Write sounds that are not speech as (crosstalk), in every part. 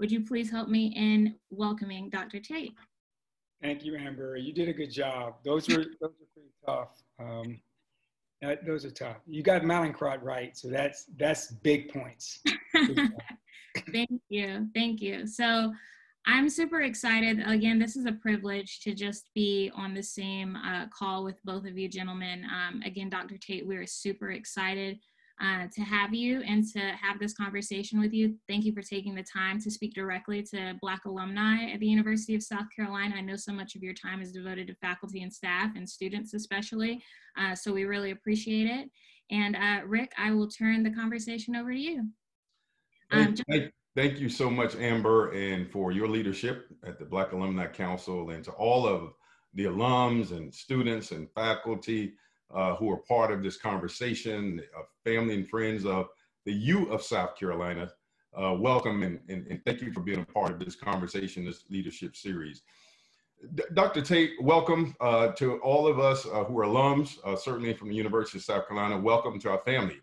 would you please help me in welcoming Dr. Tate? Thank you, Amber. You did a good job. Those were (laughs) those were pretty tough. Um, that, those are tough. You got Mallinckrodt right, so that's that's big points. (laughs) (laughs) Thank you, thank you. So I'm super excited. Again, this is a privilege to just be on the same uh, call with both of you gentlemen. Um, again, Dr. Tate, we're super excited uh, to have you and to have this conversation with you. Thank you for taking the time to speak directly to Black alumni at the University of South Carolina. I know so much of your time is devoted to faculty and staff and students especially, uh, so we really appreciate it. And uh, Rick, I will turn the conversation over to you. Um, thank, thank you so much, Amber, and for your leadership at the Black Alumni Council and to all of the alums and students and faculty uh, who are part of this conversation, uh, family and friends of the U of South Carolina. Uh, welcome and, and, and, thank you for being a part of this conversation, this leadership series. D Dr. Tate, welcome uh, to all of us uh, who are alums, uh, certainly from the University of South Carolina. Welcome to our family.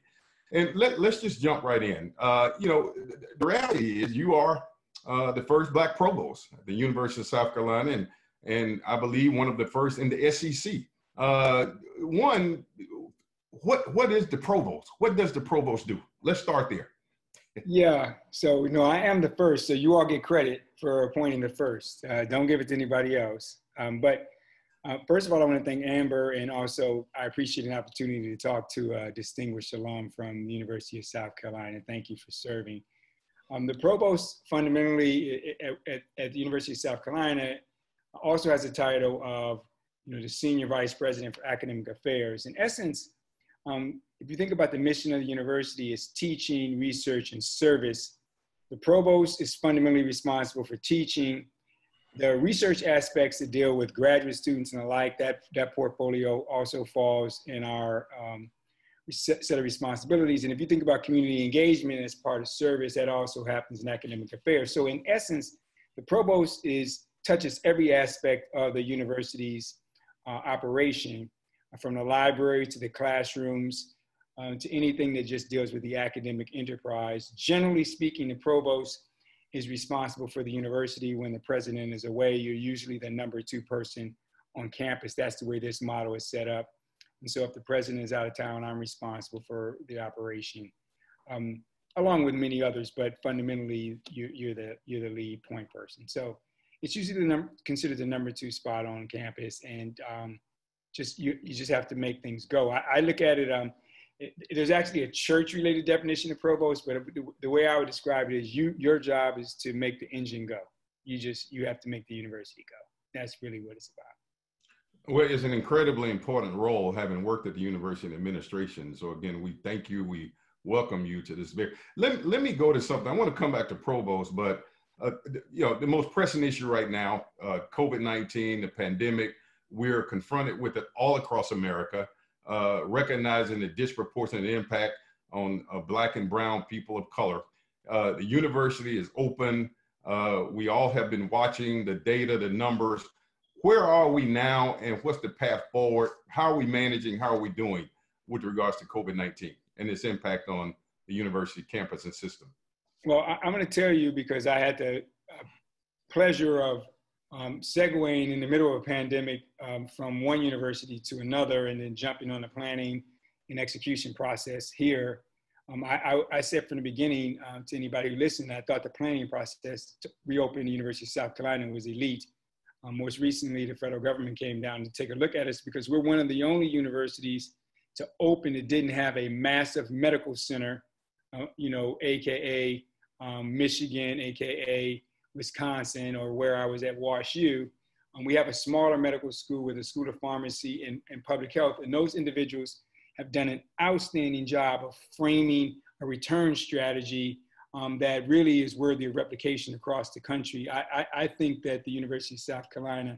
And let, us just jump right in. you know, the reality is you are the first Black provost at the University of South Carolina, and, and I believe one of the first in the SEC. Uh, one, what what is the provost? What does the provost do? Let's start there. (laughs) yeah, so you know I am the first, so you all get credit for appointing the first. Uh, don't give it to anybody else. Um, but uh, first of all, I want to thank Amber, and also I appreciate an opportunity to talk to a distinguished alum from the University of South Carolina. Thank you for serving. Um, the provost fundamentally at, at, at the University of South Carolina also has a title of you know, the senior vice president for academic affairs. In essence, um, if you think about the mission of the university is teaching, research, and service, the provost is fundamentally responsible for teaching. The research aspects that deal with graduate students and the like, that, that portfolio also falls in our um, set of responsibilities. And if you think about community engagement as part of service, that also happens in academic affairs. So in essence, the provost is touches every aspect of the university's operation from the library to the classrooms uh, to anything that just deals with the academic enterprise. Generally speaking, the provost is responsible for the university when the president is away. You're usually the number two person on campus. That's the way this model is set up. And so if the president is out of town, I'm responsible for the operation, um, along with many others, but fundamentally you, are the, you're the lead point person. So it's usually the number, considered the number two spot on campus, and um, just you, you just have to make things go. I, I look at it, um, There's actually a church-related definition of provost, but the, the way I would describe it is you your job is to make the engine go. You just you have to make the university go. That's really what it's about. Well, it's an incredibly important role having worked at the university administration. So again, we thank you. We welcome you to this. Let, let me go to something. I want to come back to provost, but uh, you know, the most pressing issue right now, uh, COVID-19, the pandemic, we're confronted with it all across America, uh, recognizing the disproportionate impact on uh, black and brown people of color. Uh, the university is open. We all have been watching the data, the numbers. Where are we now and what's the path forward? How are we managing? How are we doing with regards to COVID-19 and its impact on the university campus and system? Well, I, am going to tell you because I had the uh, pleasure of um, segueing in the middle of a pandemic um, from one university to another and then jumping on the planning and execution process here. Um, I, I, I, said from the beginning uh, to anybody who listened, I thought the planning process to reopen the University of South Carolina was elite. Um, most recently, the federal government came down to take a look at us because we're one of the only universities to open that didn't have a massive medical center, uh, you know, AKA um, Michigan, AKA Wisconsin, or where I was at Wash U. Um, we have a smaller medical school with a school of pharmacy and, and public health, and those individuals have done an outstanding job of framing a return strategy um, that really is worthy of replication across the country. I, I, I think that the University of South Carolina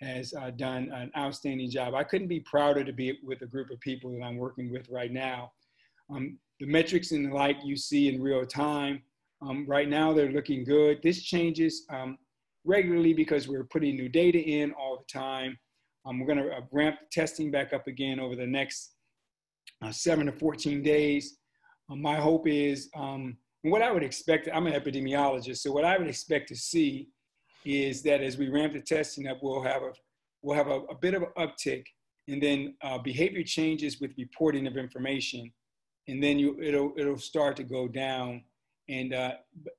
has uh, done an outstanding job. I couldn't be prouder to be with a group of people that I'm working with right now. Um, the metrics and the like you see in real time um, right now, they're looking good. This changes um, regularly because we're putting new data in all the time. Um, we're going to uh, ramp testing back up again over the next uh, seven to 14 days. Uh, my hope is um, what I would expect, I'm an epidemiologist, so what I would expect to see is that as we ramp the testing up, we'll have a we'll have a, a bit of an uptick, and then uh, behavior changes with reporting of information, and then you it'll it'll start to go down. And uh,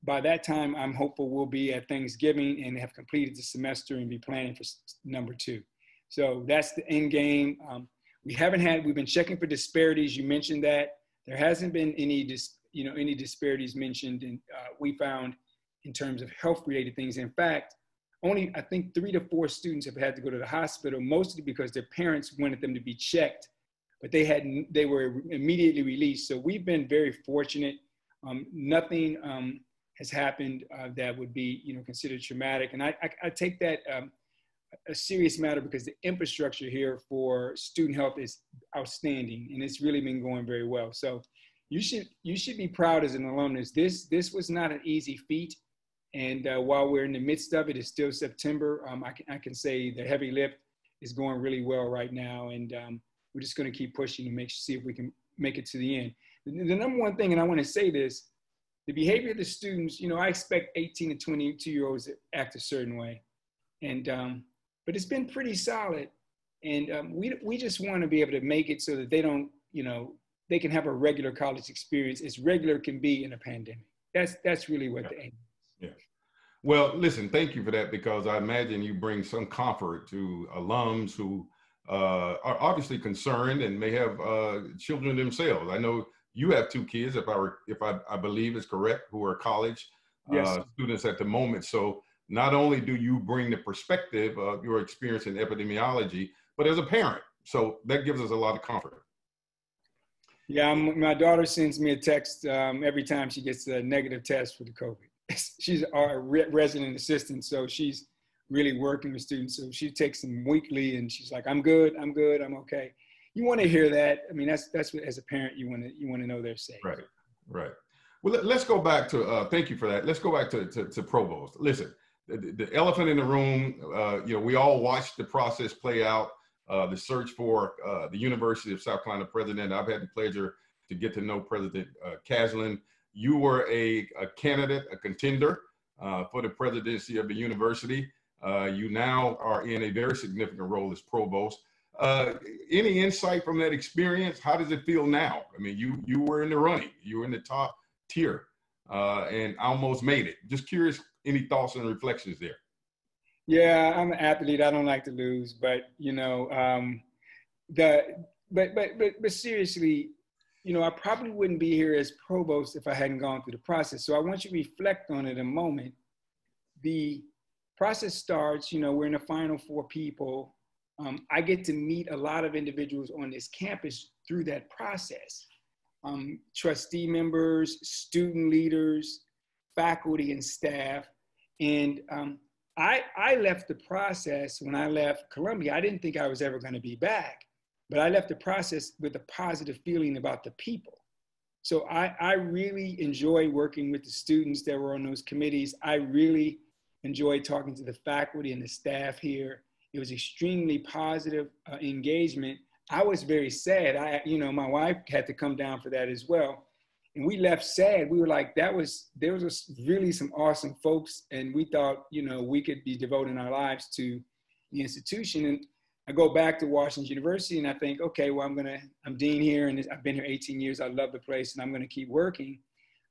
by that time, I'm hopeful we'll be at Thanksgiving and have completed the semester and be planning for number two. So that's the end game. Um, we haven't had, we've been checking for disparities. You mentioned that. There hasn't been any, dis, you know, any disparities mentioned. And uh, we found in terms of health related things. In fact, only I think three to four students have had to go to the hospital, mostly because their parents wanted them to be checked, but they had they were immediately released. So we've been very fortunate. Um, nothing um, has happened uh, that would be you know considered traumatic, and I, I, I take that um, a serious matter because the infrastructure here for student health is outstanding, and it's really been going very well. So you should you should be proud as an alumnus. This this was not an easy feat. And uh, while we're in the midst of it, it's still September. Um, I, can, I can say the heavy lift is going really well right now. And um, we're just going to keep pushing to make see if we can make it to the end. The, the number one thing, and I want to say this, the behavior of the students, you know, I expect 18 to 22 year olds to act a certain way. And, um, but it's been pretty solid. And um, we, we just want to be able to make it so that they don't, you know, they can have a regular college experience as regular can be in a pandemic. That's, that's really what the aim Yes. Well, listen, thank you for that because I imagine you bring some comfort to alums who uh, are obviously concerned and may have uh, children themselves. I know you have two kids, if I were, if I, I believe is correct, who are college yes. uh, students at the moment. So not only do you bring the perspective of your experience in epidemiology, but as a parent. So that gives us a lot of comfort. Yeah, I'm, my daughter sends me a text um, every time she gets a negative test for the COVID. (laughs) she's our re- resident assistant, so she's really working with students. So she takes them weekly, and she's like, "I'm good, I'm good, I'm okay." You want to hear that? I mean, that's that's what as a parent you want to you want to know they're safe. Right, right. Well, let, us go back to. Uh, thank you for that. Let's go back to to, to provost. Listen, the, the, elephant in the room. Uh, you know, we all watched the process play out. Uh, the search for uh, the University of South Carolina president. I've had the pleasure to get to know President uh, Caslen you were a, a candidate, a contender uh, for the presidency of the university. Uh, you now are in a very significant role as provost. Uh, any insight from that experience? How does it feel now? I mean, you you were in the running, you were in the top tier, uh, and almost made it. Just curious, any thoughts and reflections there? Yeah, I'm an athlete. I don't like to lose, but you know, um, the but but but but seriously, you know, I probably wouldn't be here as provost if I hadn't gone through the process. So I want you to reflect on it a moment. The process starts, you know, we're in the final four people. Um, I get to meet a lot of individuals on this campus through that process. Um, trustee members, student leaders, faculty and staff. And um, I, I left the process when I left Columbia. I didn't think I was ever going to be back. But I left the process with a positive feeling about the people. So I, I really enjoy working with the students that were on those committees. I really enjoy talking to the faculty and the staff here. It was extremely positive uh, engagement. I was very sad. I, you know, my wife had to come down for that as well. And we left sad. We were like, that was, there was really some awesome folks. And we thought, you know, we could be devoting our lives to the institution. And I go back to Washington University and I think, okay, well, I'm gonna, I'm dean here and I've been here 18 years. I love the place and I'm gonna keep working.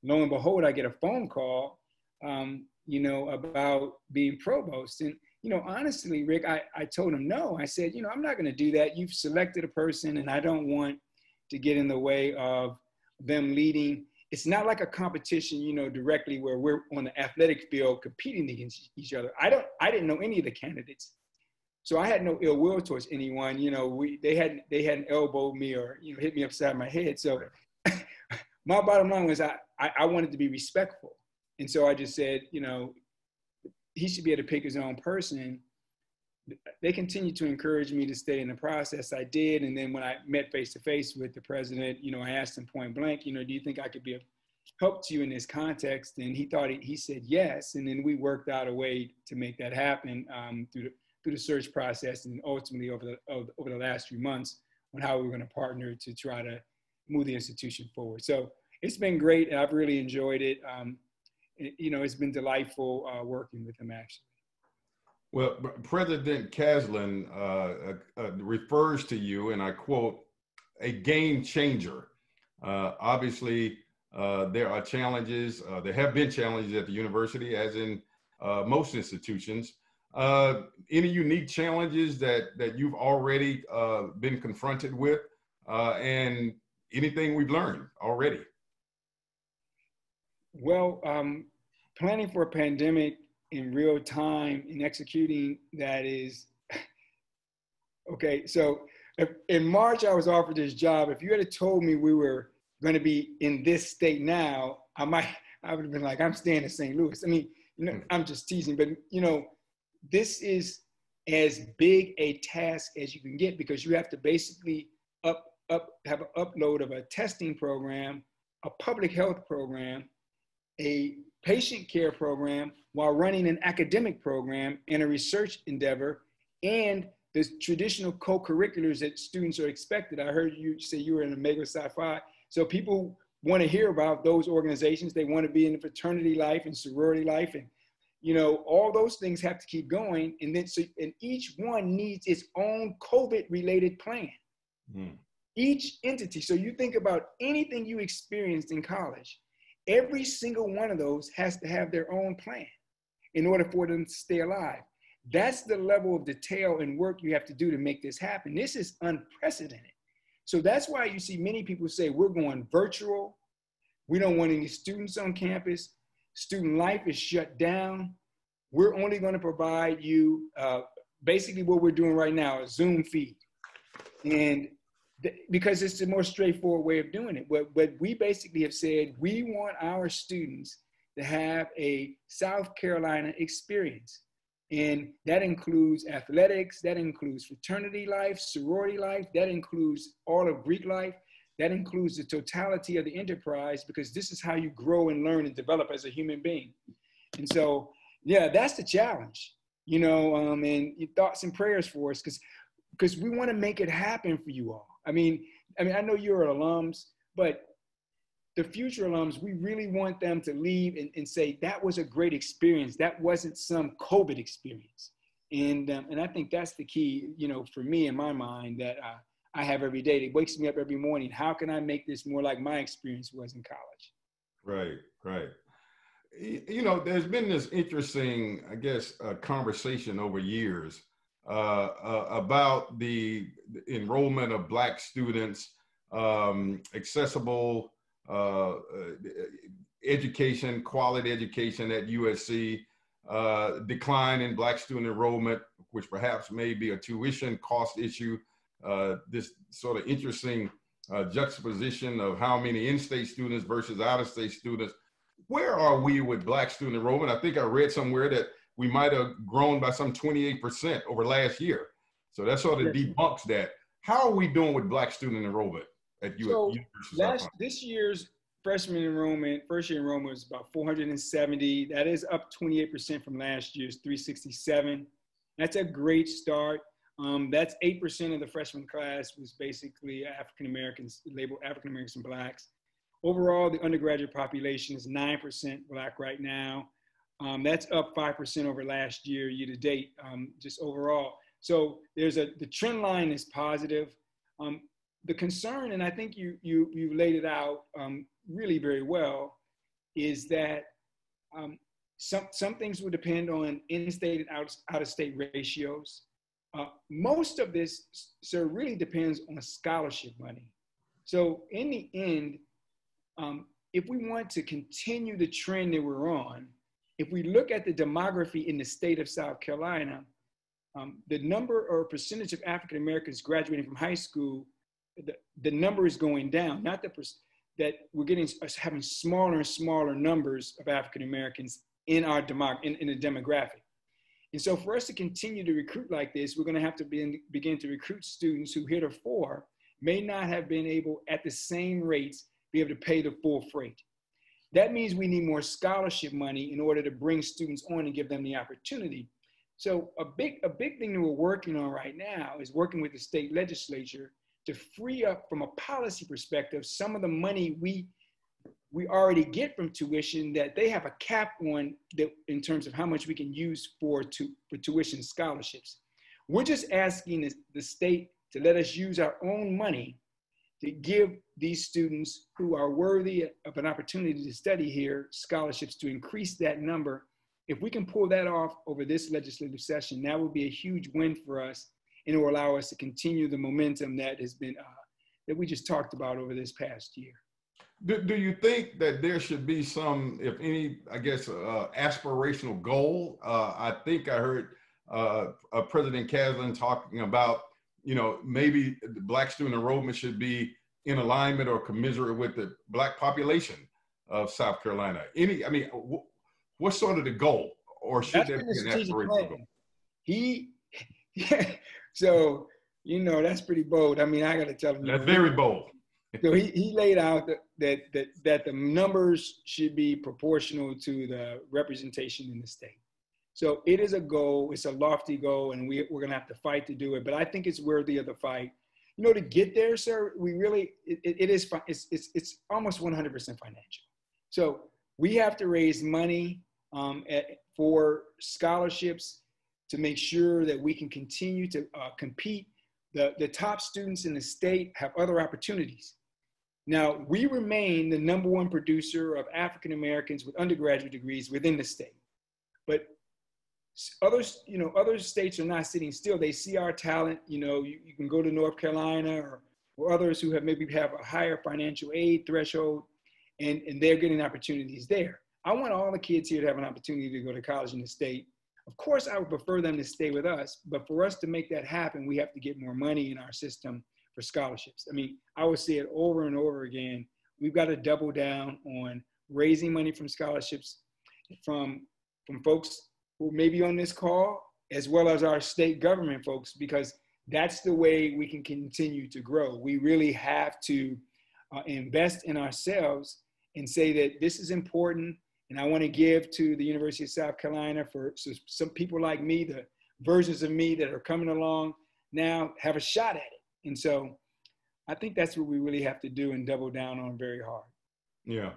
Lo and behold, I get a phone call, um, you know, about being provost. And, you know, honestly, Rick, I, I told him no. I said, you know, I'm not gonna do that. You've selected a person and I don't want to get in the way of them leading. It's not like a competition, you know, directly where we're on the athletic field competing against each other. I don't, I didn't know any of the candidates. So I had no ill will towards anyone. You know, we they hadn't they hadn't elbowed me or you know hit me upside my head. So (laughs) my bottom line was I, I, I wanted to be respectful, and so I just said, you know, he should be able to pick his own person. They continued to encourage me to stay in the process. I did, and then when I met face to face with the president, you know, I asked him point blank, you know, do you think I could be of help to you in this context? And he thought he, he said yes, and then we worked out a way to make that happen um, through the through the search process and ultimately over the, over the last few months on how we are going to partner to try to move the institution forward. So it's been great. I've really enjoyed it. Um, it you know, it's been delightful uh, working with him actually. Well, President Caslen uh, uh, refers to you, and I quote, a game changer. Uh, obviously, uh, there are challenges. Uh, there have been challenges at the university, as in uh, most institutions. any unique challenges that that you've already been confronted with, and anything we've learned already? Well, um, planning for a pandemic in real time and executing that is (laughs) okay. So if, in March, I was offered this job. If you had told me we were going to be in this state now, I might, (laughs) I would have been like, I'm staying in St. Louis. I mean, you know, I'm just teasing, but you know, this is as big a task as you can get because you have to basically up, up, have an upload of a testing program, a public health program, a patient care program while running an academic program and a research endeavor and the traditional co-curriculars that students are expected. I heard you say you were in Omega Phi. So people want to hear about those organizations. They want to be in the fraternity life and sorority life. And, you know, all those things have to keep going. And then, so, and each one needs its own COVID related plan. Mm. Each entity. So you think about anything you experienced in college, every single one of those has to have their own plan in order for them to stay alive. That's the level of detail and work you have to do to make this happen. This is unprecedented. So that's why you see many people say we're going virtual. We don't want any students on campus. Student life is shut down. We're only going to provide you uh, basically what we're doing right now, a Zoom feed. And because it's the more straightforward way of doing it. But, but we basically have said we want our students to have a South Carolina experience. And that includes athletics, that includes fraternity life, sorority life, that includes all of Greek life, that includes the totality of the enterprise, because this is how you grow and learn and develop as a human being. And so, yeah, that's the challenge, you know, um, and thoughts and prayers for us, because because we want to make it happen for you all. I mean, I mean, I know you're alums, but the future alums, we really want them to leave and, and say that was a great experience. That wasn't some COVID experience. And, um, and I think that's the key, you know, for me in my mind that uh, I have every day. It wakes me up every morning. How can I make this more like my experience was in college? Right, right. You know, there's been this interesting, I guess, uh, conversation over years uh, uh, about the enrollment of Black students, um, accessible uh, education, quality education at USC, uh, decline in Black student enrollment, which perhaps may be a tuition cost issue. Uh, this sort of interesting uh, juxtaposition of how many in-state students versus out-of-state students. Where are we with Black student enrollment? I think I read somewhere that we might have grown by some 28% over last year. So that sort of debunks that. How are we doing with Black student enrollment? at U- so last, this year's freshman enrollment, first year enrollment was about 470. That is up 28% from last year's 367. That's a great start. Um, that's 8% of the freshman class was basically African Americans, labeled African Americans and Blacks. Overall, the undergraduate population is 9% Black right now. Um, that's up 5% over last year, year to date, um, just overall. So there's a, the trend line is positive. Um, the concern, and I think you you you laid it out um, really very well, is that um, some some things will depend on in-state and out out of state ratios. Uh, most of this, so really depends on scholarship money. So in the end, um, if we want to continue the trend that we're on, if we look at the demography in the state of South Carolina, um, the number or percentage of African Americans graduating from high school the, the number is going down, not the that we're getting having smaller and smaller numbers of African Americans in our demog in, in the demographic. And so for us to continue to recruit like this, we're going to have to be, begin to recruit students who heretofore may not have been able at the same rates be able to pay the full freight. That means we need more scholarship money in order to bring students on and give them the opportunity. So a big, a big thing that we're working on right now is working with the state legislature to free up from a policy perspective some of the money we we already get from tuition that they have a cap on that in terms of how much we can use for, to, for tuition scholarships. We're just asking the, the state to let us use our own money to give these students who are worthy of an opportunity to study here scholarships to increase that number. If we can pull that off over this legislative session, that would be a huge win for us and it will allow us to continue the momentum that has been, uh, that we just talked about over this past year. Do, do you think that there should be some, if any, I guess, uh, aspirational goal? Uh, I think I heard uh, President Caslen talking about you know, maybe the black student enrollment should be in alignment or commensurate with the black population of South Carolina. Any, I mean, what's sort of the goal, or should that be an aspirational goal? He, yeah, (laughs) so you know that's pretty bold. I mean, I got to tell him. That's very bold. so he, he laid out that, that that that the numbers should be proportional to the representation in the state. So it is a goal, it's a lofty goal, and we, we're gonna have to fight to do it. But I think it's worthy of the fight. You know, to get there, sir, we really, it, it is, it's, it's, it's almost 100% financial. So we have to raise money um, at, for scholarships to make sure that we can continue to uh, compete. The, the top students in the state have other opportunities. Now, we remain the number one producer of African Americans with undergraduate degrees within the state. But others, you know, other states are not sitting still. They see our talent. You know, you, you can go to North Carolina or, or others who have maybe have a higher financial aid threshold, and, and they're getting opportunities there. I want all the kids here to have an opportunity to go to college in the state. Of course, I would prefer them to stay with us, but for us to make that happen, we have to get more money in our system for scholarships. I mean, I would say it over and over again. We've got to double down on raising money from scholarships from from folks who may be on this call, as well as our state government folks, because that's the way we can continue to grow. We really have to uh, invest in ourselves and say that this is important. And I want to give to the University of South Carolina for so some people like me, the versions of me that are coming along now have a shot at it. And so I think that's what we really have to do and double down on very hard. Yeah.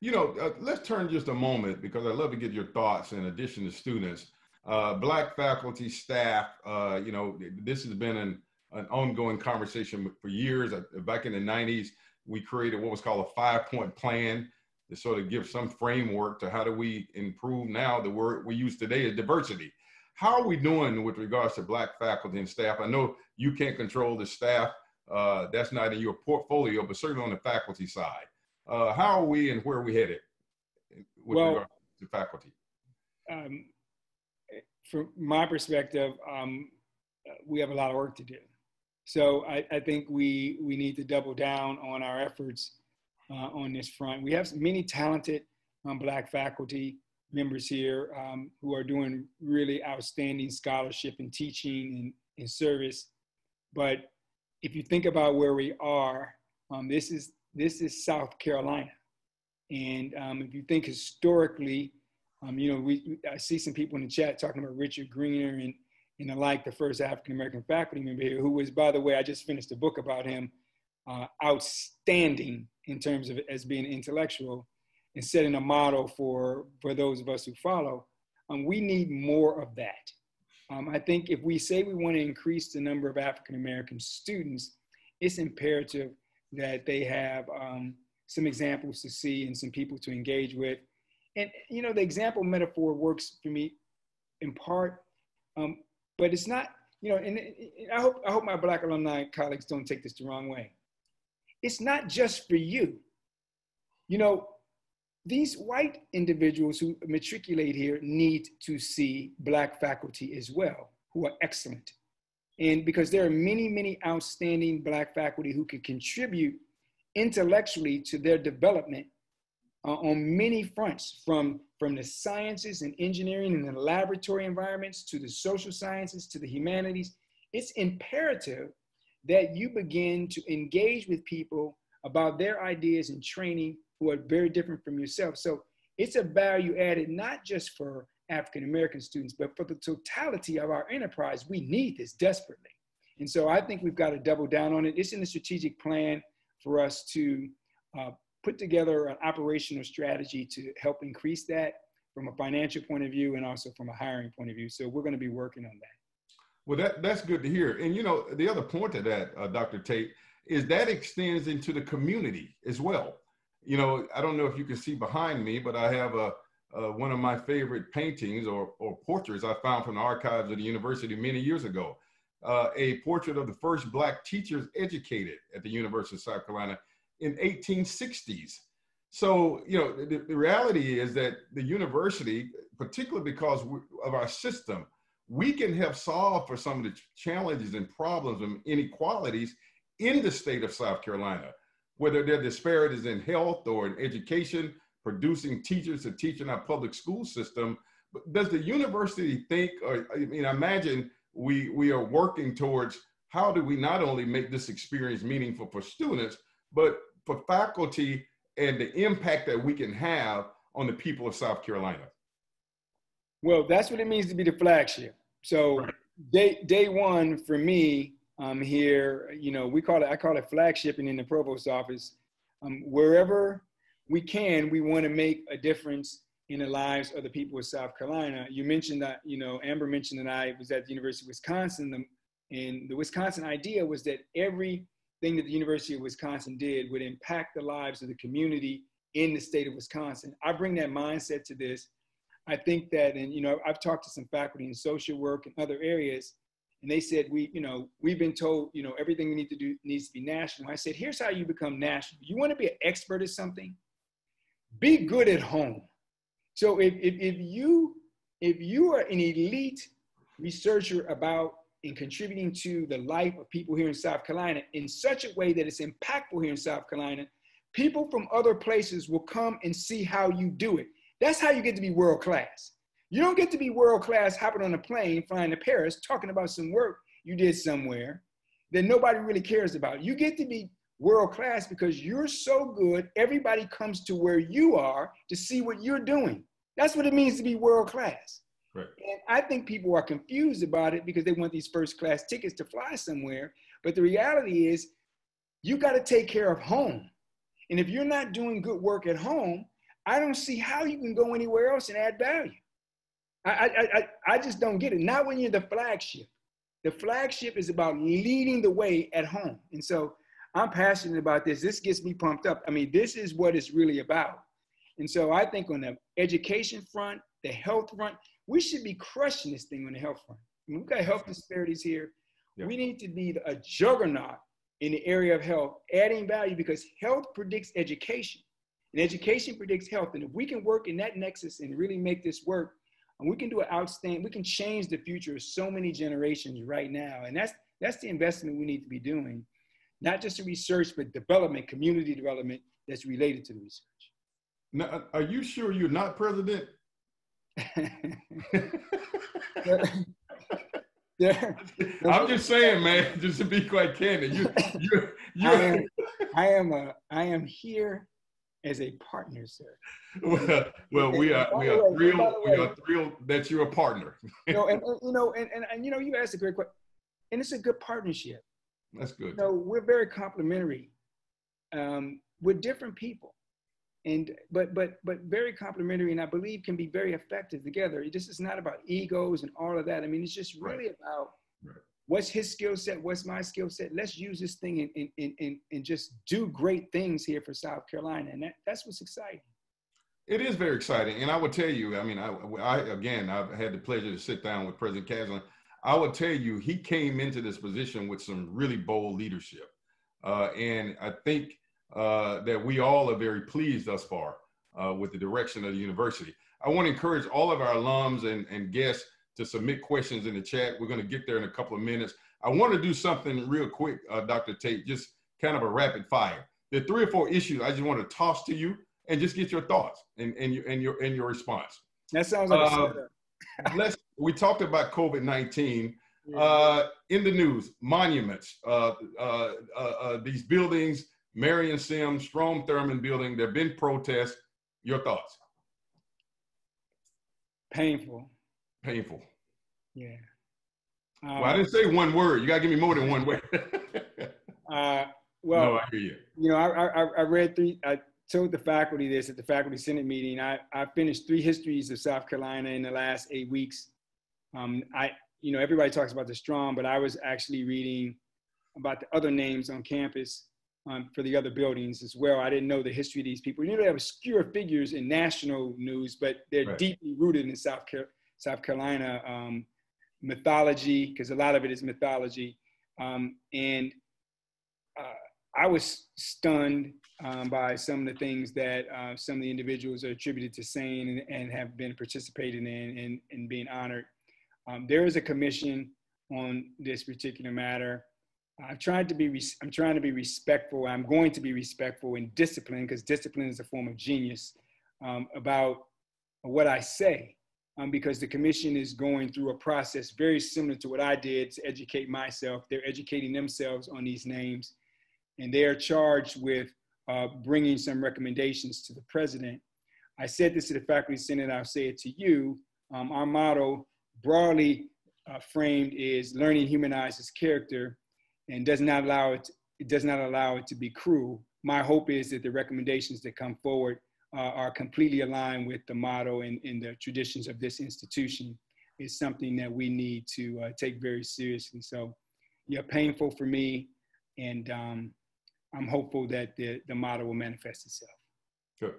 You know, uh, let's turn just a moment because I'd love to get your thoughts in addition to students. Uh, black faculty, staff, uh, you know, this has been an, an ongoing conversation for years. Uh, back in the 90s, we created what was called a five point plan to sort of give some framework to how do we improve now. The word we use today is diversity. How are we doing with regards to black faculty and staff? I know you can't control the staff. Uh, that's not in your portfolio, but certainly on the faculty side. Uh, how are we and where are we headed with well, regard to faculty? Um, from my perspective, um, we have a lot of work to do. So I, I, think we, we need to double down on our efforts uh, on this front. We have many talented um, Black faculty members here um, who are doing really outstanding scholarship and teaching and, and service. But if you think about where we are, um, this is this is South Carolina. And um, if you think historically, um, you know, we, I see some people in the chat talking about Richard Greener and, and the like, the first African American faculty member here, who was, by the way, I just finished a book about him, uh, outstanding in terms of as being intellectual and setting a model for, for those of us who follow. Um, we need more of that. Um, I think if we say we want to increase the number of African American students, it's imperative that they have um, some examples to see and some people to engage with. And, you know, the example metaphor works for me in part, um, but it's not, you know, and, and I, hope, I hope my Black alumni colleagues don't take this the wrong way. It's not just for you. You know, these white individuals who matriculate here need to see Black faculty as well, who are excellent. And because there are many, many outstanding Black faculty who can contribute intellectually to their development uh, on many fronts, from, from the sciences and engineering and the laboratory environments to the social sciences to the humanities. It's imperative that you begin to engage with people about their ideas and training who are very different from yourself. So it's a value added not just for African American students, but for the totality of our enterprise, we need this desperately. And so I think we've got to double down on it. It's in the strategic plan for us to uh, put together an operational strategy to help increase that from a financial point of view and also from a hiring point of view. So we're going to be working on that. Well, that, that's good to hear. And you know, the other point of that, uh, Dr. Tate, is that extends into the community as well. You know, I don't know if you can see behind me, but I have a, uh, one of my favorite paintings or, or portraits I found from the archives of the university many years ago. Uh, a portrait of the first black teachers educated at the University of South Carolina in 1860s. So, you know, the, the reality is that the university, particularly because of our system, we can help solve for some of the challenges and problems and inequalities in the state of South Carolina, whether they're disparities in health or in education, producing teachers to teach in our public school system. But does the university think, or I mean, I imagine we, we are working towards how do we not only make this experience meaningful for students, but for faculty and the impact that we can have on the people of South Carolina? Well, that's what it means to be the flagship. So right. day day one for me um, here, you know, we call it I call it flagshipping in the provost office. Um, wherever we can, we want to make a difference in the lives of the people of South Carolina. You mentioned that, you know, Amber mentioned that I was at the University of Wisconsin, and the Wisconsin idea was that everything that the University of Wisconsin did would impact the lives of the community in the state of Wisconsin. I bring that mindset to this. I think that, and you know, I've talked to some faculty in social work and other areas, and they said we, you know, we've been told, you know, everything we need to do needs to be national. I said, here's how you become national. You want to be an expert at something? Be good at home. So if, if, if you if you are an elite researcher about and contributing to the life of people here in South Carolina in such a way that it's impactful here in South Carolina, people from other places will come and see how you do it. That's how you get to be world class. You don't get to be world class hopping on a plane, flying to Paris, talking about some work you did somewhere that nobody really cares about. You get to be world class because you're so good, everybody comes to where you are to see what you're doing. That's what it means to be world class. Right. And I think people are confused about it because they want these first class tickets to fly somewhere. But the reality is, you got to take care of home. And if you're not doing good work at home, I don't see how you can go anywhere else and add value. I, I, I, I just don't get it. Not when you're the flagship. The flagship is about leading the way at home. And so I'm passionate about this. This gets me pumped up. I mean, this is what it's really about. And so I think on the education front, the health front, we should be crushing this thing on the health front. I mean, we've got health disparities here. Yeah. We need to be a juggernaut in the area of health, adding value because health predicts education. And education predicts health. And if we can work in that nexus and really make this work, and we can do an outstanding, we can change the future of so many generations right now. And that's that's the investment we need to be doing not just in research, but development, community development that's related to the research. Now, are you sure you're not president? yeah. (laughs) I'm just saying, man, just to be quite candid, you, you, you. I, am, I am a, I am here as a partner, sir. Well, well we are, we are way, thrilled, we are thrilled that you're a partner. you know, and, and, you know, and, and, and you know, you asked a great question, and it's a good partnership. That's good. So we're very complementary. Um, with different people, and but but but very complementary, and I believe can be very effective together. It just is not about egos and all of that. I mean, it's just really right. about right. what's his skill set, what's my skill set. Let's use this thing and, and, and, and just do great things here for South Carolina, and that, that's what's exciting. It is very exciting, and I will tell you. I mean, I, I again, I've had the pleasure to sit down with President Caslen I would tell you, he came into this position with some really bold leadership. Uh, and I think uh, that we all are very pleased thus far uh, with the direction of the university. I want to encourage all of our alums and, and guests to submit questions in the chat. We're going to get there in a couple of minutes. I want to do something real quick, uh, Dr. Tate, just kind of a rapid fire. There are three or four issues I just want to toss to you and just get your thoughts and, and, your, and, your, and your response. That sounds like a uh, let's we talked about COVID nineteen. Uh, in the news, monuments, uh, uh, uh, uh, these buildings, Marion Sims, Strom Thurmond building. There've been protests. Your thoughts? Painful. Painful. Yeah. well, I didn't say one word. You gotta give me more than one word. (laughs) uh, well, no, I hear you. You know, I, I, I read three. I, told the faculty this at the faculty senate meeting. I, I finished three histories of South Carolina in the last eight weeks. Um, I, you know, everybody talks about the Strom, but I was actually reading about the other names on campus um, for the other buildings as well. I didn't know the history of these people. You know, they have obscure figures in national news, but they're right. deeply rooted in South, Car- South Carolina um, mythology, because a lot of it is mythology. Um, and uh, I was stunned um, by some of the things that uh, some of the individuals are attributed to saying and, and have been participating in and, and being honored. Um, there is a commission on this particular matter. I've tried to be, I'm trying to be respectful. I'm going to be respectful and disciplined because discipline is a form of genius um, about what I say. Um, because the commission is going through a process very similar to what I did to educate myself. They're educating themselves on these names, and they are charged with uh, bringing some recommendations to the president. I said this to the faculty senate. I'll say it to you. Um, our motto, broadly uh, framed, is learning humanizes character and does not allow it, it does not allow it to be cruel. My hope is that the recommendations that come forward uh, are completely aligned with the motto and, and, the traditions of this institution is something that we need to uh, take very seriously. So, yeah, painful for me, and um, I'm hopeful that the, the motto will manifest itself. Good.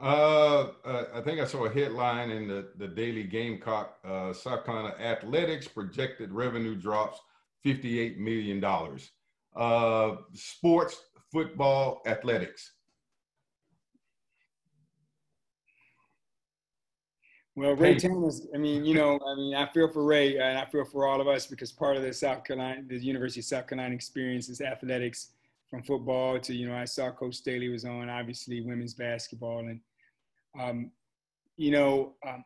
Uh, uh, I think I saw a headline in the, the Daily Gamecock, uh, South Carolina Athletics projected revenue drops $58 million. Uh, sports, football, athletics. Well, Ray Tanner, I mean, you know, I mean, I feel for Ray and I feel for all of us because part of the South Carolina, the University of South Carolina experience is athletics from football to, you know, I saw Coach Staley was on, obviously, women's basketball. And, um, you know, um,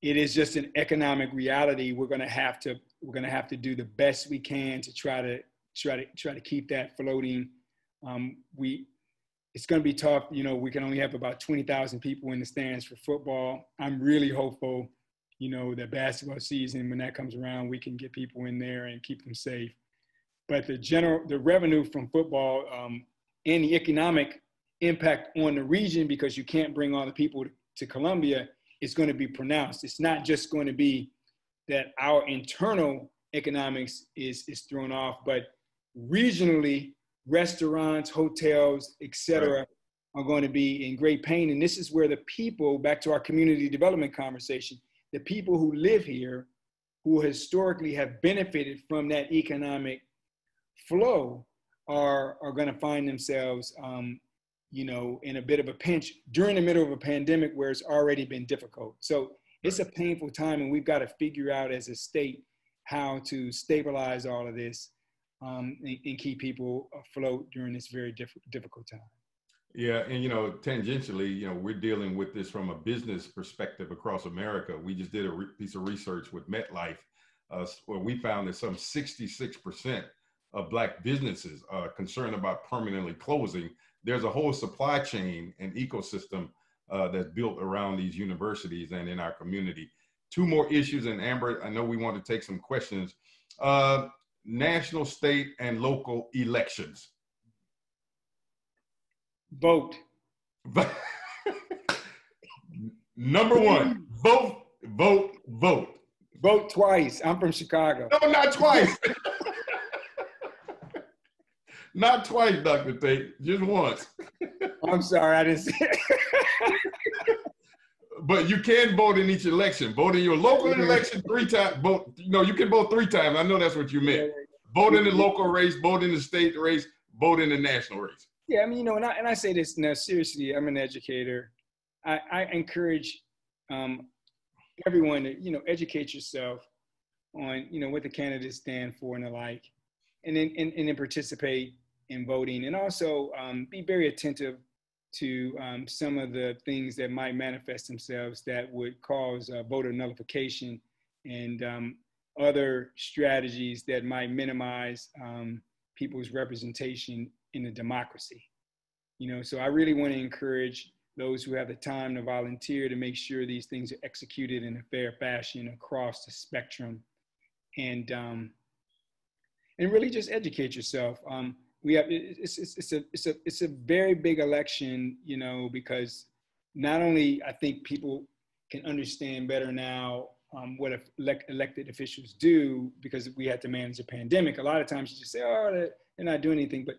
it is just an economic reality. We're going to have to we're going to have to do the best we can to try to try to try to keep that floating. Um, we it's going to be tough. You know, we can only have about 20,000 people in the stands for football. I'm really hopeful, you know, that basketball season, when that comes around, we can get people in there and keep them safe. But the general, the revenue from football um, and the economic impact on the region, because you can't bring all the people to Columbia, is going to be pronounced. It's not just going to be that our internal economics is, is thrown off, but regionally, restaurants, hotels, etc., right. are going to be in great pain. And this is where the people, back to our community development conversation, the people who live here, who historically have benefited from that economic flow, are are going to find themselves, um, you know, in a bit of a pinch during the middle of a pandemic where it's already been difficult. So it's a painful time, and we've got to figure out as a state how to stabilize all of this um, and, and, keep people afloat during this very diff- difficult time. Yeah, and you know, tangentially, you know, we're dealing with this from a business perspective across America. We just did a re- piece of research with MetLife, uh, where we found that some 66% of Black businesses are concerned about permanently closing. There's a whole supply chain and ecosystem uh, that's built around these universities and in our community. Two more issues, and Amber, I know we want to take some questions. Uh, national, state, and local elections. Vote. (laughs) Number one, vote, vote, vote. Vote twice. I'm from Chicago. No, not twice. (laughs) not twice, Dr. Tate. Just once. I'm sorry, I didn't see it. but you can vote in each election. Vote in your local election three times. Vote. You know, you can vote three times. I know that's what you meant. Vote in the local race. Vote in the state race. Vote in the national race. Yeah, I mean, you know, and I, and I say this now seriously. I'm an educator. I, I encourage um, everyone to you know educate yourself on you know what the candidates stand for and the like, and then and, and then participate in voting, and also um, be very attentive to um, some of the things that might manifest themselves that would cause uh, voter nullification and um, other strategies that might minimize um, people's representation in a democracy. You know, so I really want to encourage those who have the time to volunteer to make sure these things are executed in a fair fashion across the spectrum, and um, and really just educate yourself. Um, we have it's, it's, it's a it's a it's a very big election, you know, because not only I think people can understand better now um, what elect, elected officials do because we had to manage a pandemic. A lot of times you just say, oh, they're not doing anything, but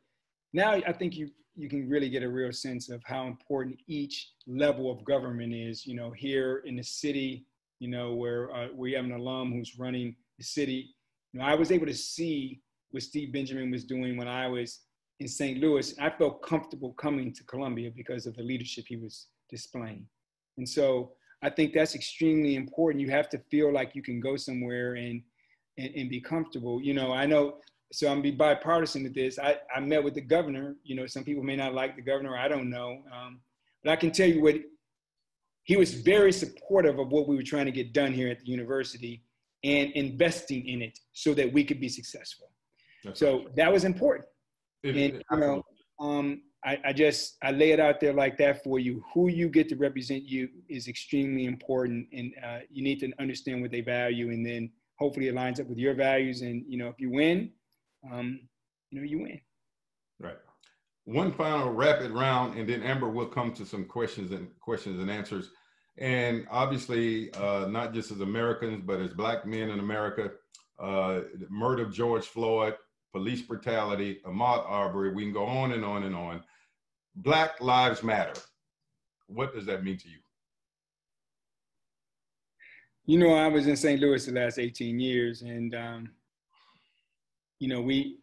now I think you you can really get a real sense of how important each level of government is. You know, here in the city, you know, where uh, we have an alum who's running the city. You know, I was able to see what Steve Benjamin was doing when I was in St. Louis. I felt comfortable coming to Columbia because of the leadership he was displaying. And so I think that's extremely important. You have to feel like you can go somewhere and, and, and be comfortable. You know, I know, so I'm be bipartisan with this. I, I met with the governor. You know, some people may not like the governor. I don't know. Um, but I can tell you what, he was very supportive of what we were trying to get done here at the university and investing in it so that we could be successful. That's so right. that was important. It, and, it, you know, um, I, I, just I lay it out there like that for you. Who you get to represent you is extremely important, and uh, you need to understand what they value, and then hopefully it lines up with your values. And you know, if you win, um, you know, you win. Right. One final rapid round, and then Amber will come to some questions and questions and answers. And obviously, uh, not just as Americans, but as Black men in America, uh, the murder of George Floyd, police brutality, Ahmaud Arbery, we can go on and on and on. Black Lives Matter. What does that mean to you? You know, I was in St. Louis the last 18 years, and um, you know, we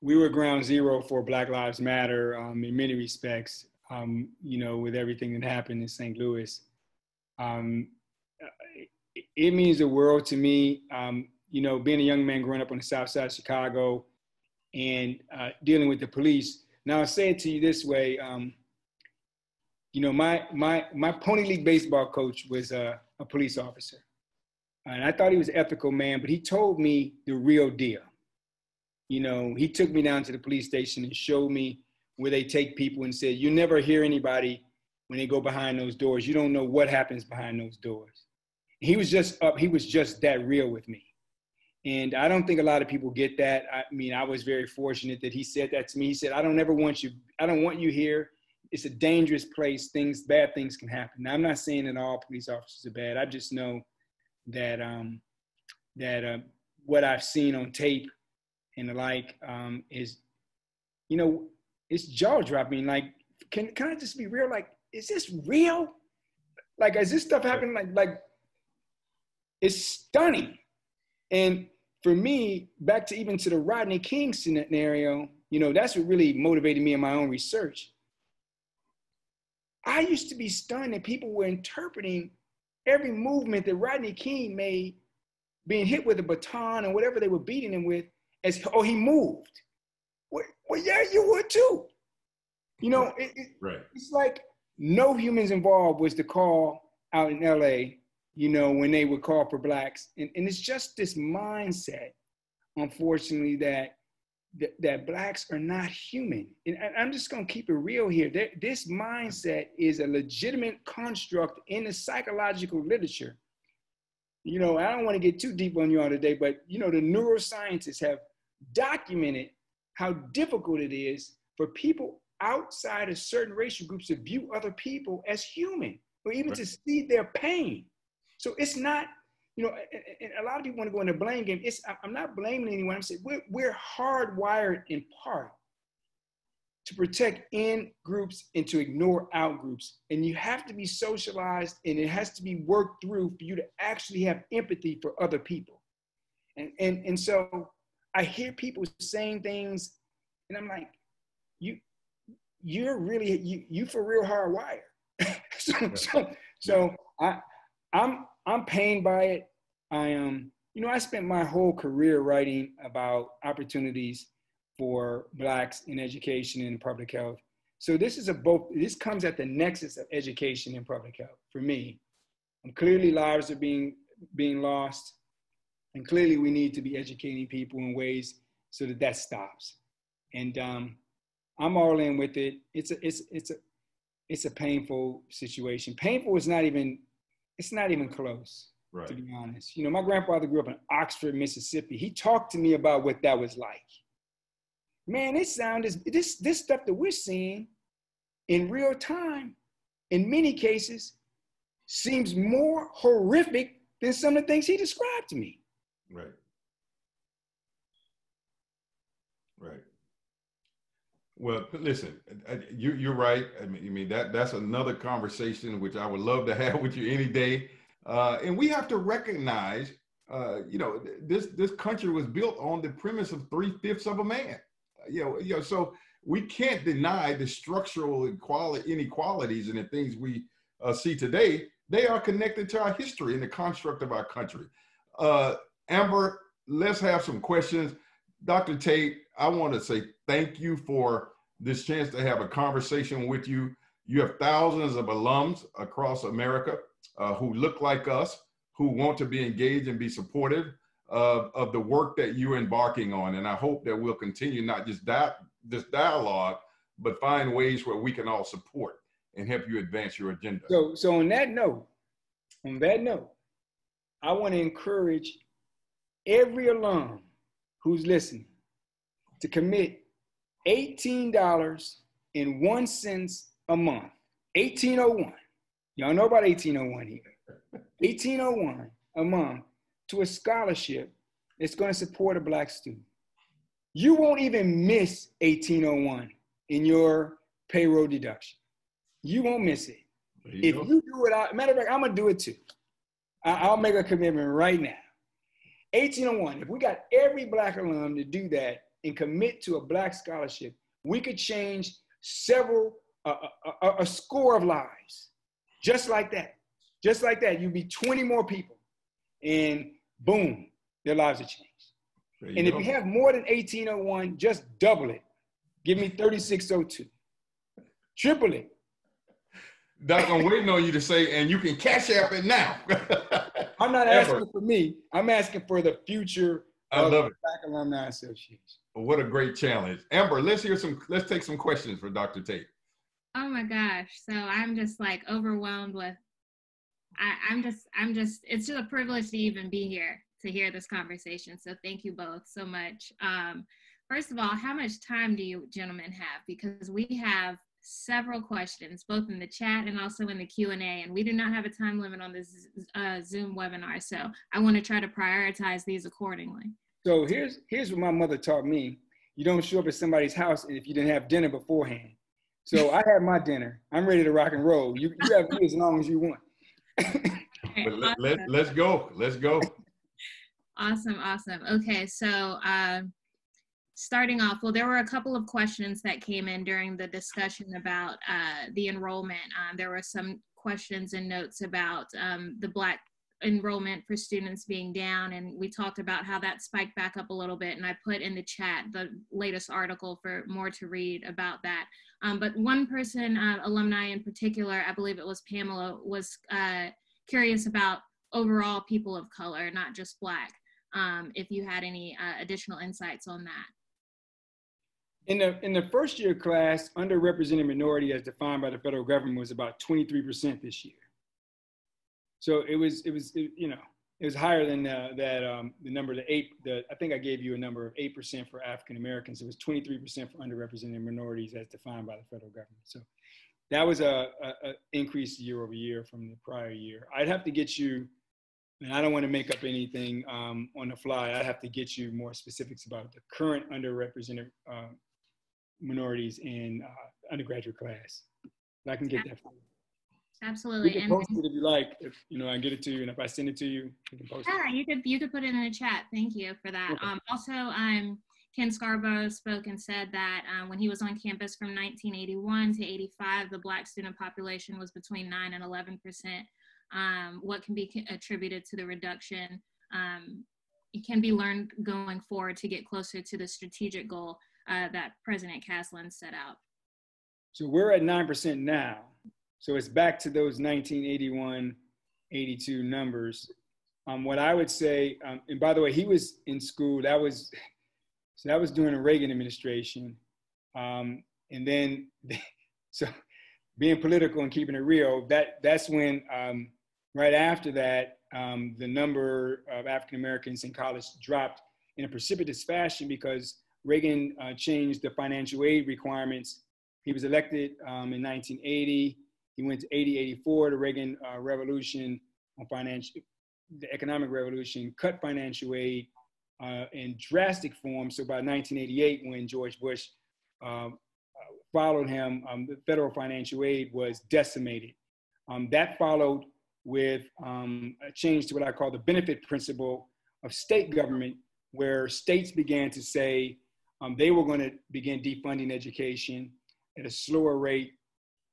we were ground zero for Black Lives Matter um, in many respects. Um, you know, with everything that happened in St. Louis, um, it means the world to me. Um, you know, being a young man growing up on the South Side of Chicago, and uh, dealing with the police. Now I say it to you this way. Um, you know, my my my pony league baseball coach was a, a police officer, and I thought he was an ethical man, but he told me the real deal. You know, he took me down to the police station and showed me where they take people and said, "You never hear anybody when they go behind those doors. You don't know what happens behind those doors." He was just up. He was just that real with me. And I don't think a lot of people get that. I mean, I was very fortunate that he said that to me. He said, I don't ever want you, I don't want you here. It's a dangerous place. Things, bad things can happen. Now, I'm not saying that all police officers are bad. I just know that um, that uh, what I've seen on tape and the like um, is, you know, it's jaw dropping. Like, can can I just be real? Like, is this real? Like, is this stuff happening? Like, like, it's stunning. And for me, back to even to the Rodney King scenario, you know, that's what really motivated me in my own research. I used to be stunned that people were interpreting every movement that Rodney King made, being hit with a baton and whatever they were beating him with, as oh he moved. Well, well yeah, you would too. You know, it, it, right. it's like no humans involved was the call out in LA you know, when they would call for blacks. And, and it's just this mindset, unfortunately, that, that, that blacks are not human. And I'm just gonna keep it real here. This mindset is a legitimate construct in the psychological literature. You know, I don't wanna get too deep on you all today, but you know, the neuroscientists have documented how difficult it is for people outside of certain racial groups to view other people as human or even right. to see their pain. So it's not, you know, and a lot of people want to go in the blame game. It's I'm not blaming anyone. I'm saying we're, we're hardwired in part to protect in groups and to ignore out groups. And you have to be socialized and it has to be worked through for you to actually have empathy for other people. And, and, and so I hear people saying things and I'm like, you, you're really, you, you for real hardwired. (laughs) so, so, so I, I'm I'm pained by it. I am, um, you know, I spent my whole career writing about opportunities for blacks in education and public health. So this is a both. This comes at the nexus of education and public health for me. And clearly, lives are being being lost, and clearly, we need to be educating people in ways so that that stops. And um, I'm all in with it. It's a it's it's a it's a painful situation. Painful is not even it's not even close, right. to be honest. You know, my grandfather grew up in Oxford, Mississippi. He talked to me about what that was like. man, this sound is this this stuff that we're seeing in real time, in many cases, seems more horrific than some of the things he described to me. Right. Right. Well, listen, you, you're right. I mean, I mean that that's another conversation which I would love to (laughs) have with you any day. Uh, and we have to recognize, uh, you know, this this country was built on the premise of three fifths of a man. You know, you know, so we can't deny the structural equality, inequalities and the things we uh, see today. They are connected to our history and the construct of our country. Uh, Amber, let's have some questions. Dr. Tate, I want to say thank you for this chance to have a conversation with you. You have thousands of alums across America uh, who look like us, who want to be engaged and be supportive of, of the work that you're embarking on. And I hope that we'll continue not just that this dialogue, but find ways where we can all support and help you advance your agenda. So, so on that note, on that note, I want to encourage every alum who's listening to commit $18.01 a month. 1801. Y'all know about 1801 here. (laughs) 1801 a month to a scholarship that's going to support a black student. You won't even miss 1801 in your payroll deduction. You won't miss it. You if you do it, I, matter of fact, I'm gonna do it too. I, I'll make a commitment right now. 1801. If we got every black alum to do that and commit to a black scholarship, we could change several, uh, a, a, a score of lives, just like that. Just like that, you'd be 20 more people, and boom, their lives are changed. And if you have more than 1801, just double it. Give me 3602. Triple it. Doc, I'm waiting on you to say, and you can cash app it now. (laughs) I'm not asking for me. I'm asking for the future I love it. Black Alumni Association. What a great challenge. Amber, let's hear some, let's take some questions for Dr. Tate. Oh my gosh. So I'm just like overwhelmed with I, I'm just I'm just it's just a privilege to even be here to hear this conversation. So thank you both so much. Um, first of all, how much time do you gentlemen have? Because we have several questions, both in the chat and also in the Q&A, and we do not have a time limit on this uh, Zoom webinar. So I want to try to prioritize these accordingly. So here's, here's what my mother taught me. You don't show up at somebody's house if you didn't have dinner beforehand. So (laughs) I had my dinner. I'm ready to rock and roll. You, you have me as long as you want. (laughs) but let, let, let's go. Let's go. (laughs) Awesome, awesome. Okay, so uh, starting off, well, there were a couple of questions that came in during the discussion about uh, the enrollment. Um, there were some questions and notes about um, the Black enrollment for students being down, and we talked about how that spiked back up a little bit. And I put in the chat the latest article for more to read about that. Um, but one person, uh, alumni in particular, I believe it was Pamela, was uh, curious about overall people of color, not just Black um, if you had any uh, additional insights on that. In the, in the first year class, underrepresented minority as defined by the federal government was about 23% this year. So it was, it was it, you know, it was higher than uh, that, um, the number, the eight, the, I think I gave you a number of 8% for African Americans. It was 23% for underrepresented minorities as defined by the federal government. So that was a, a, a increase year over year from the prior year. I'd have to get you and I don't want to make up anything um, on the fly. i'd have to get you more specifics about the current underrepresented uh, minorities in uh, undergraduate class. I can get that for you. Absolutely. You can post it if you like. If you know, I get it to you, and if I send it to you, you can post yeah, it. you could you could put it in the chat. Thank you for that. Okay. Um, also, um, Ken Scarborough spoke and said that um, when he was on campus from 1981 to 85, the Black student population was between 9 and 11 percent um, what can be attributed to the reduction. Um, it can be learned going forward to get closer to the strategic goal uh, that President Caslen set out. So we're at 9% now. So it's back to those 1981, 82 numbers. Um, what I would say, um, and by the way, he was in school, that was, so that was during the Reagan administration. Um, and then, (laughs) so being political and keeping it real, that, that's when um, Right after that, um, the number of African Americans in college dropped in a precipitous fashion because Reagan uh, changed the financial aid requirements. He was elected um, in 1980. He went to 80, 84, the Reagan uh, Revolution on financial, the economic revolution, cut financial aid uh, in drastic form. So by 1988, when George Bush um, followed him, um, the federal financial aid was decimated. Um, that followed with um, a change to what I call the benefit principle of state government, where states began to say um, they were going to begin defunding education at a slower rate.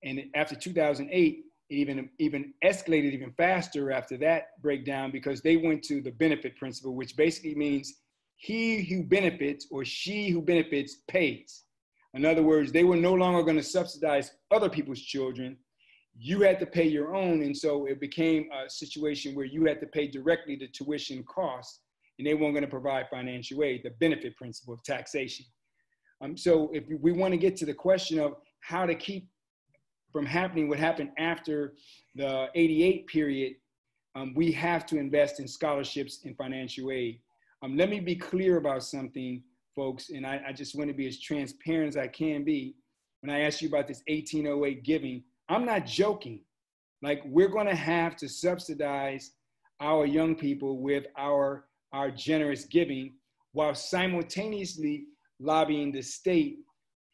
And after 2008, it even, even escalated even faster after that breakdown because they went to the benefit principle, which basically means he who benefits or she who benefits pays. In other words, they were no longer going to subsidize other people's children. You had to pay your own. And so it became a situation where you had to pay directly the tuition costs and they weren't going to provide financial aid, the benefit principle of taxation. Um, so if we want to get to the question of how to keep from happening what happened after the 88 period, um, we have to invest in scholarships and financial aid. Um, let me be clear about something folks, and I, I just want to be as transparent as I can be. When I asked you about this 1808 giving, I'm not joking. Like we're going to have to subsidize our young people with our our generous giving while simultaneously lobbying the state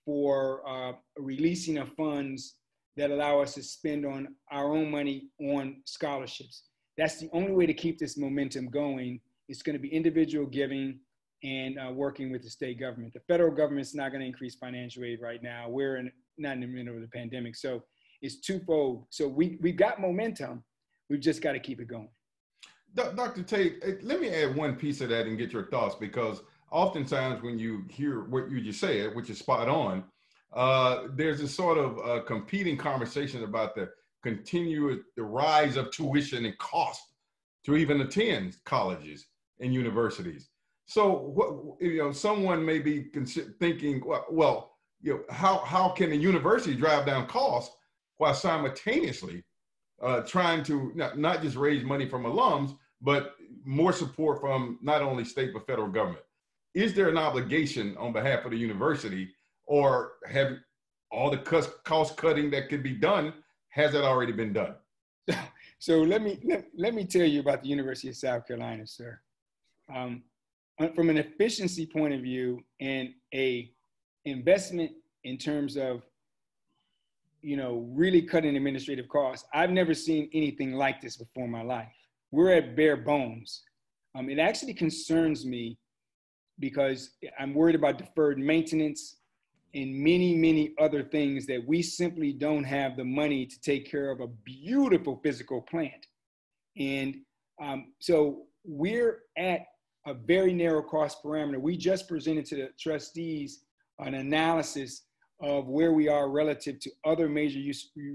for uh, releasing of funds that allow us to spend on our own money on scholarships. That's the only way to keep this momentum going. It's going to be individual giving and uh, working with the state government. The federal government's not going to increase financial aid right now. We're in, not in the middle of the pandemic. So it's twofold. So we, we've got momentum. We've just got to keep it going. Dr. Tate, eh, let me add one piece of that and get your thoughts because oftentimes when you hear what you just said, which is spot on, uh, there's a sort of uh, competing conversation about the continuous the rise of tuition and cost to even attend colleges and universities. So, you know, someone may be thinking, well, well, you know, how how can a university drive down costs while simultaneously uh, trying to not, not just raise money from alums, but more support from not only state but federal government? Is there an obligation on behalf of the university, or have all the cost cutting that could be done has that already been done? (laughs) So let me let, let me tell you about the University of South Carolina, sir. Um, from an efficiency point of view and a investment in terms of you know really cutting administrative costs i've never seen anything like this before in my life we're at bare bones um, it actually concerns me because i'm worried about deferred maintenance and many many other things that we simply don't have the money to take care of a beautiful physical plant and um, so we're at a very narrow cost parameter. We just presented to the trustees an analysis of where we are relative to other major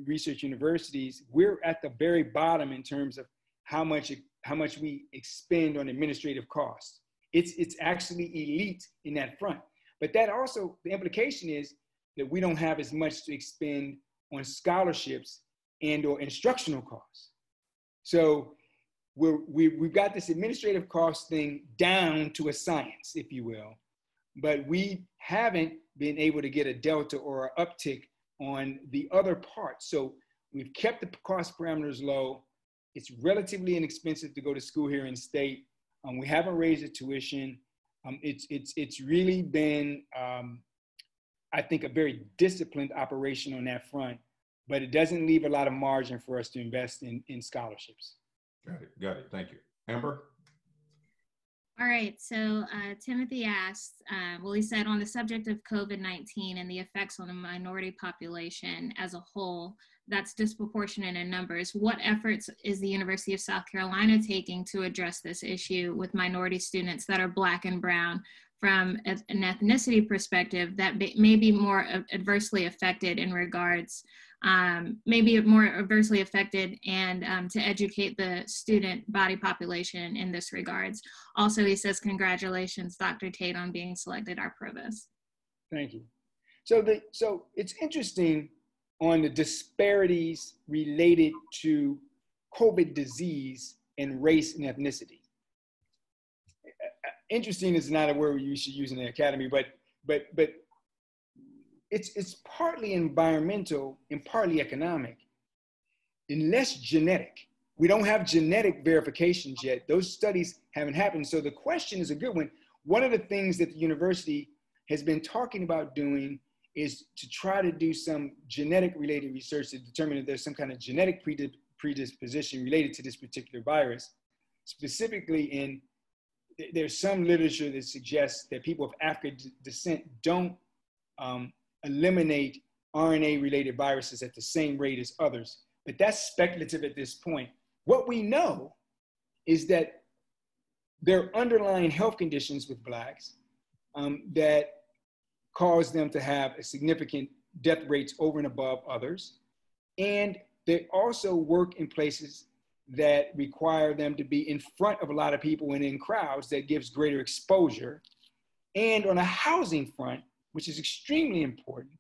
research universities. We're at the very bottom in terms of how much how much we expend on administrative costs. It's it's actually elite in that front. But that also the implication is that we don't have as much to expend on scholarships and or instructional costs. So we're, we, we've got this administrative cost thing down to a science, if you will, but we haven't been able to get a delta or an uptick on the other part. So we've kept the cost parameters low. It's relatively inexpensive to go to school here in state. Um, we haven't raised the tuition. Um, it's, it's, it's really been, um, I think, a very disciplined operation on that front, but it doesn't leave a lot of margin for us to invest in, in scholarships. Got it. Got it. Thank you. Amber? All right, so uh, Timothy asked, uh, well, he said on the subject of COVID 19 and the effects on the minority population as a whole, that's disproportionate in numbers. What efforts is the University of South Carolina taking to address this issue with minority students that are Black and Brown from an ethnicity perspective that may be more adversely affected in regards um, maybe more adversely affected and um, to educate the student body population in this regards. Also, he says, congratulations, Dr. Tate, on being selected our provost. Thank you. So, the, so it's interesting on the disparities related to COVID disease and race and ethnicity. Interesting is not a word you should use in the academy, but but but it's it's partly environmental and partly economic, and less genetic. We don't have genetic verifications yet. Those studies haven't happened. So the question is a good one. One of the things that the university has been talking about doing is to try to do some genetic related research to determine if there's some kind of genetic predisposition related to this particular virus. Specifically in, there's some literature that suggests that people of African descent don't um, eliminate RNA related viruses at the same rate as others. But that's speculative at this point. What we know is that there are underlying health conditions with Blacks um, that cause them to have a significant death rates over and above others. And they also work in places that require them to be in front of a lot of people and in crowds that gives greater exposure. And on a housing front, which is extremely important,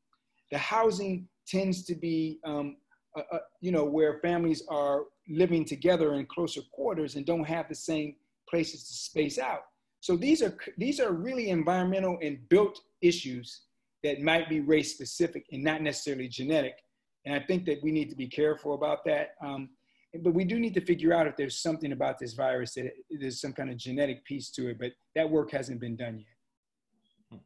the housing tends to be, um, uh, uh, you know, where families are living together in closer quarters and don't have the same places to space out. So these are these are really environmental and built issues that might be race specific and not necessarily genetic. And I think that we need to be careful about that. Um, but we do need to figure out if there's something about this virus that there's some kind of genetic piece to it, but that work hasn't been done yet.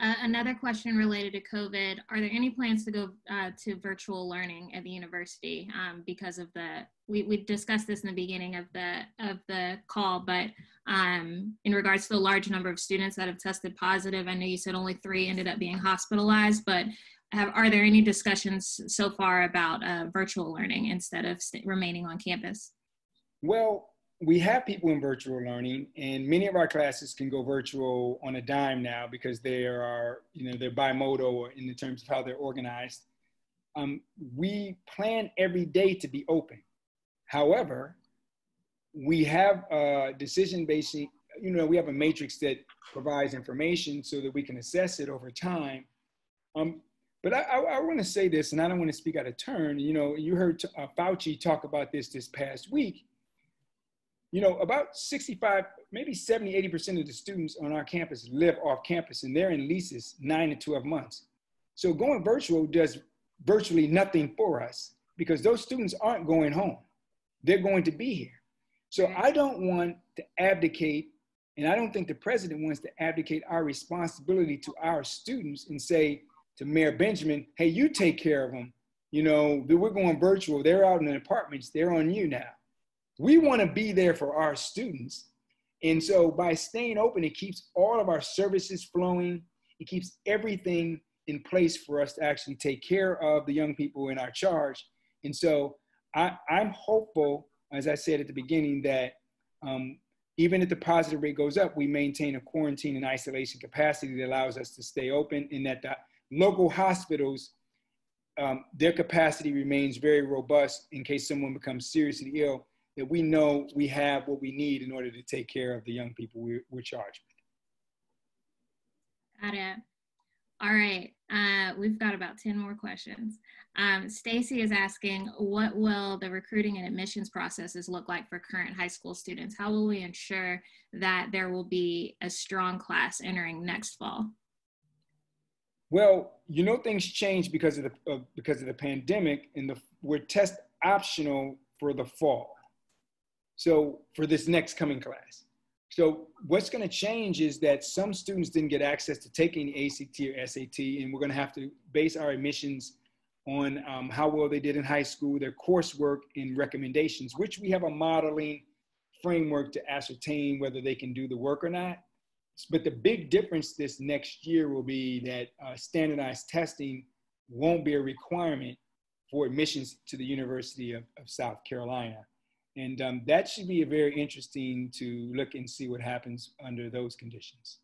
Uh, another question related to COVID, are there any plans to go uh, to virtual learning at the university um, because of the, we, we discussed this in the beginning of the, of the call, but um, in regards to the large number of students that have tested positive, I know you said only three ended up being hospitalized, but have, are there any discussions so far about uh, virtual learning instead of remaining on campus? Well, we have people in virtual learning and many of our classes can go virtual on a dime now because they are you know they're bimodal in the terms of how they're organized. Um, we plan every day to be open. However we have a decision based you know we have a matrix that provides information so that we can assess it over time um, but I, I, I want to say this, and I don't want to speak out of turn. You know, you heard uh, Fauci talk about this this past week you know, about 65, maybe 70, 80% of the students on our campus live off campus and they're in leases nine to 12 months. So going virtual does virtually nothing for us because those students aren't going home. They're going to be here. So I don't want to abdicate, and I don't think the president wants to abdicate our responsibility to our students and say to Mayor Benjamin, hey, you take care of them. You know, we're going virtual. They're out in the apartments. They're on you now. We want to be there for our students. And so by staying open, it keeps all of our services flowing. It keeps everything in place for us to actually take care of the young people in our charge. And so I, am hopeful, as I said at the beginning, that um, even if the positive rate goes up, we maintain a quarantine and isolation capacity that allows us to stay open and that the local hospitals, um, their capacity remains very robust in case someone becomes seriously ill that we know we have what we need in order to take care of the young people we're, we're charged with. Got it. All right, uh, we've got about 10 more questions. Um, Stacy is asking, what will the recruiting and admissions processes look like for current high school students? How will we ensure that there will be a strong class entering next fall? Well, you know things change because of the uh, because of the pandemic, and the we're test optional for the fall. So for this next coming class. So what's going to change is that some students didn't get access to taking ACT or SAT, and we're going to have to base our admissions on um, how well they did in high school, their coursework, and recommendations, which we have a modeling framework to ascertain whether they can do the work or not. But the big difference this next year will be that uh, standardized testing won't be a requirement for admissions to the University of, of South Carolina. And um, that should be a very interesting to look and see what happens under those conditions.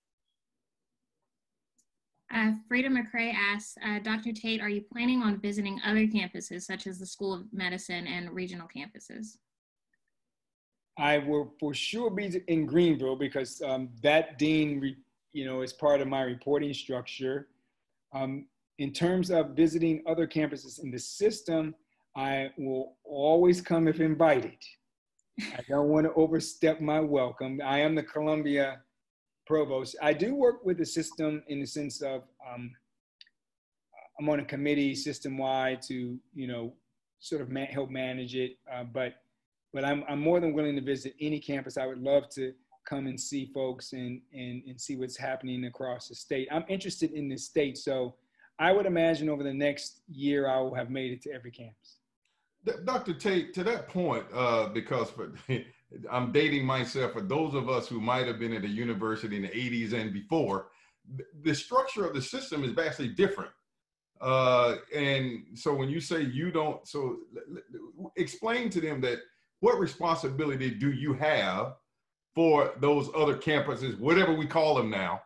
Uh, Frida McCrae asks, uh, Dr. Tate, are you planning on visiting other campuses such as the School of Medicine and regional campuses? I will for sure be in Greenville because um, that dean, you know, is part of my reporting structure. Um, in terms of visiting other campuses in the system, I will always come if invited. I don't want to overstep my welcome. I am the Columbia provost. I do work with the system in the sense of um, I'm on a committee system wide to you know sort of ma- help manage it. Uh, but but I'm I'm more than willing to visit any campus. I would love to come and see folks and and and see what's happening across the state. I'm interested in the state, so I would imagine over the next year I will have made it to every campus. Dr. Tate, to that point, uh, because for, (laughs) I'm dating myself, for those of us who might have been at a university in the 80s and before, the structure of the system is vastly different. Uh, and so when you say you don't, so explain to them that what responsibility do you have for those other campuses, whatever we call them now?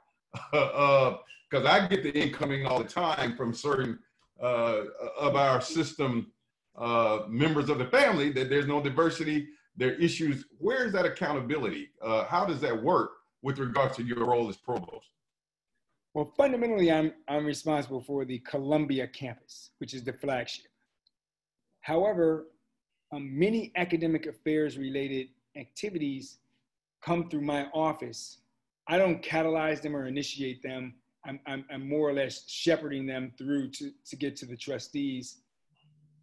Because (laughs) uh, I get the incoming all the time from certain uh, of our system uh, members of the family that there's no diversity, there are issues. Where is that accountability? Uh, how does that work with regards to your role as provost? Well, fundamentally, I'm, I'm responsible for the Columbia campus, which is the flagship. However, um, many academic affairs related activities come through my office. I don't catalyze them or initiate them. I'm, I'm, I'm more or less shepherding them through to, to get to the trustees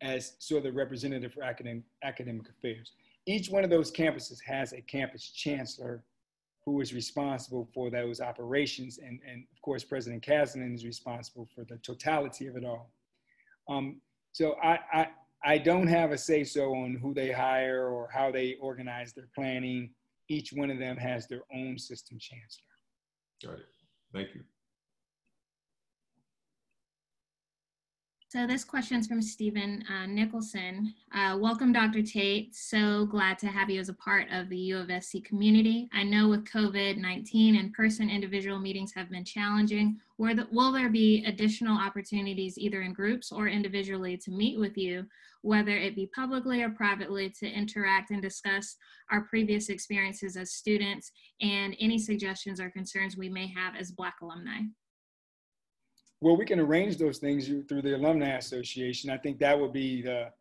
as sort of the representative for academic, academic affairs. Each one of those campuses has a campus chancellor who is responsible for those operations. And, and of course, President Caslen is responsible for the totality of it all. Um, so I, I, I don't have a say so on who they hire or how they organize their planning. Each one of them has their own system chancellor. Got it. Thank you. So this question is from Stephen uh, Nicholson. Uh, welcome, Dr. Tate. So glad to have you as a part of the U of SC community. I know with COVID-19, in-person individual meetings have been challenging. The, will there be additional opportunities either in groups or individually to meet with you, whether it be publicly or privately to interact and discuss our previous experiences as students and any suggestions or concerns we may have as Black alumni? Well, we can arrange those things through the Alumni Association. I think that would be the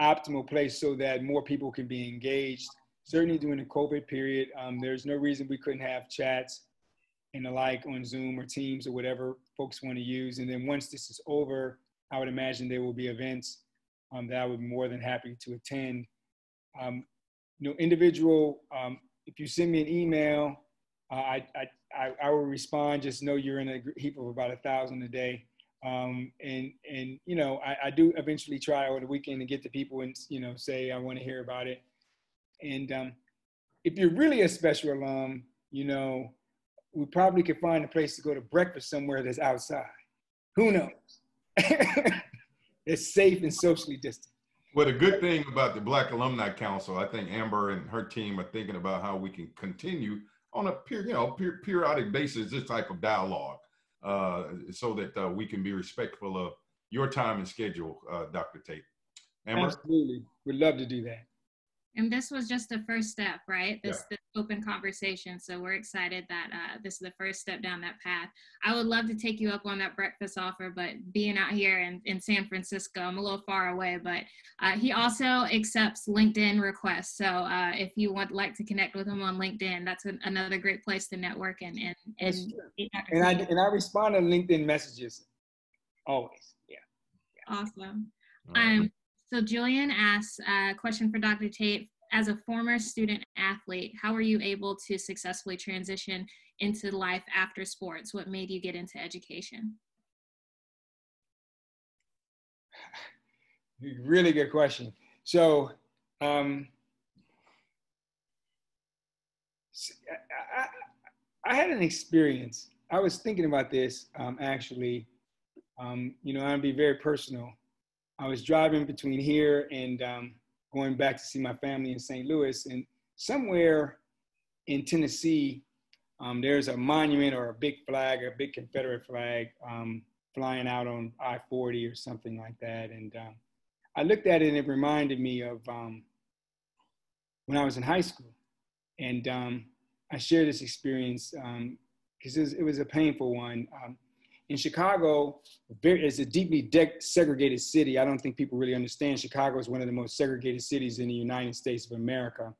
optimal place so that more people can be engaged. Certainly during the COVID period, um, there's no reason we couldn't have chats and the like on Zoom or Teams or whatever folks want to use. And then once this is over, I would imagine there will be events um, that I would be more than happy to attend. Um, you know, individual, um, if you send me an email, I, I, I, I will respond. Just know you're in a heap of about a thousand a day. Um, and and you know I, I, do eventually try over the weekend to get to people and you know say I want to hear about it. And um, if you're really a special alum, you know we probably could find a place to go to breakfast somewhere that's outside. Who knows? (laughs) it's safe and socially distant. Well, the good thing about the Black Alumni Council, I think Amber and her team are thinking about how we can continue on a per, you know per, periodic basis this type of dialogue uh, so that uh, we can be respectful of your time and schedule, uh, Dr. Tate. Amber? Absolutely, we'd love to do that. And this was just the first step, right? This, yeah. This open conversation. So we're excited that uh, this is the first step down that path. I would love to take you up on that breakfast offer, but being out here in, in San Francisco, I'm a little far away. But uh, he also accepts LinkedIn requests. So uh, if you would like to connect with him on LinkedIn, that's an, another great place to network and and and, and I and I respond to LinkedIn messages always. Yeah. yeah. Awesome. Um, so Julian asks a question for Dr. Tate. As a former student athlete, how were you able to successfully transition into life after sports? What made you get into education? (laughs) Really good question. So, um, I, I, I, had an experience. I was thinking about this um, actually. Um, you know, I'd be very personal. I was driving between here and um, going back to see my family in St. Louis, and somewhere in Tennessee, um, there's a monument or a big flag, a big Confederate flag um, flying out on I-40 or something like that. And um, I looked at it and it reminded me of um, when I was in high school. And um, I shared this experience because it, it, was a painful one in Chicago, it's a deeply segregated city. I don't think people really understand. Chicago is one of the most segregated cities in the United States of America,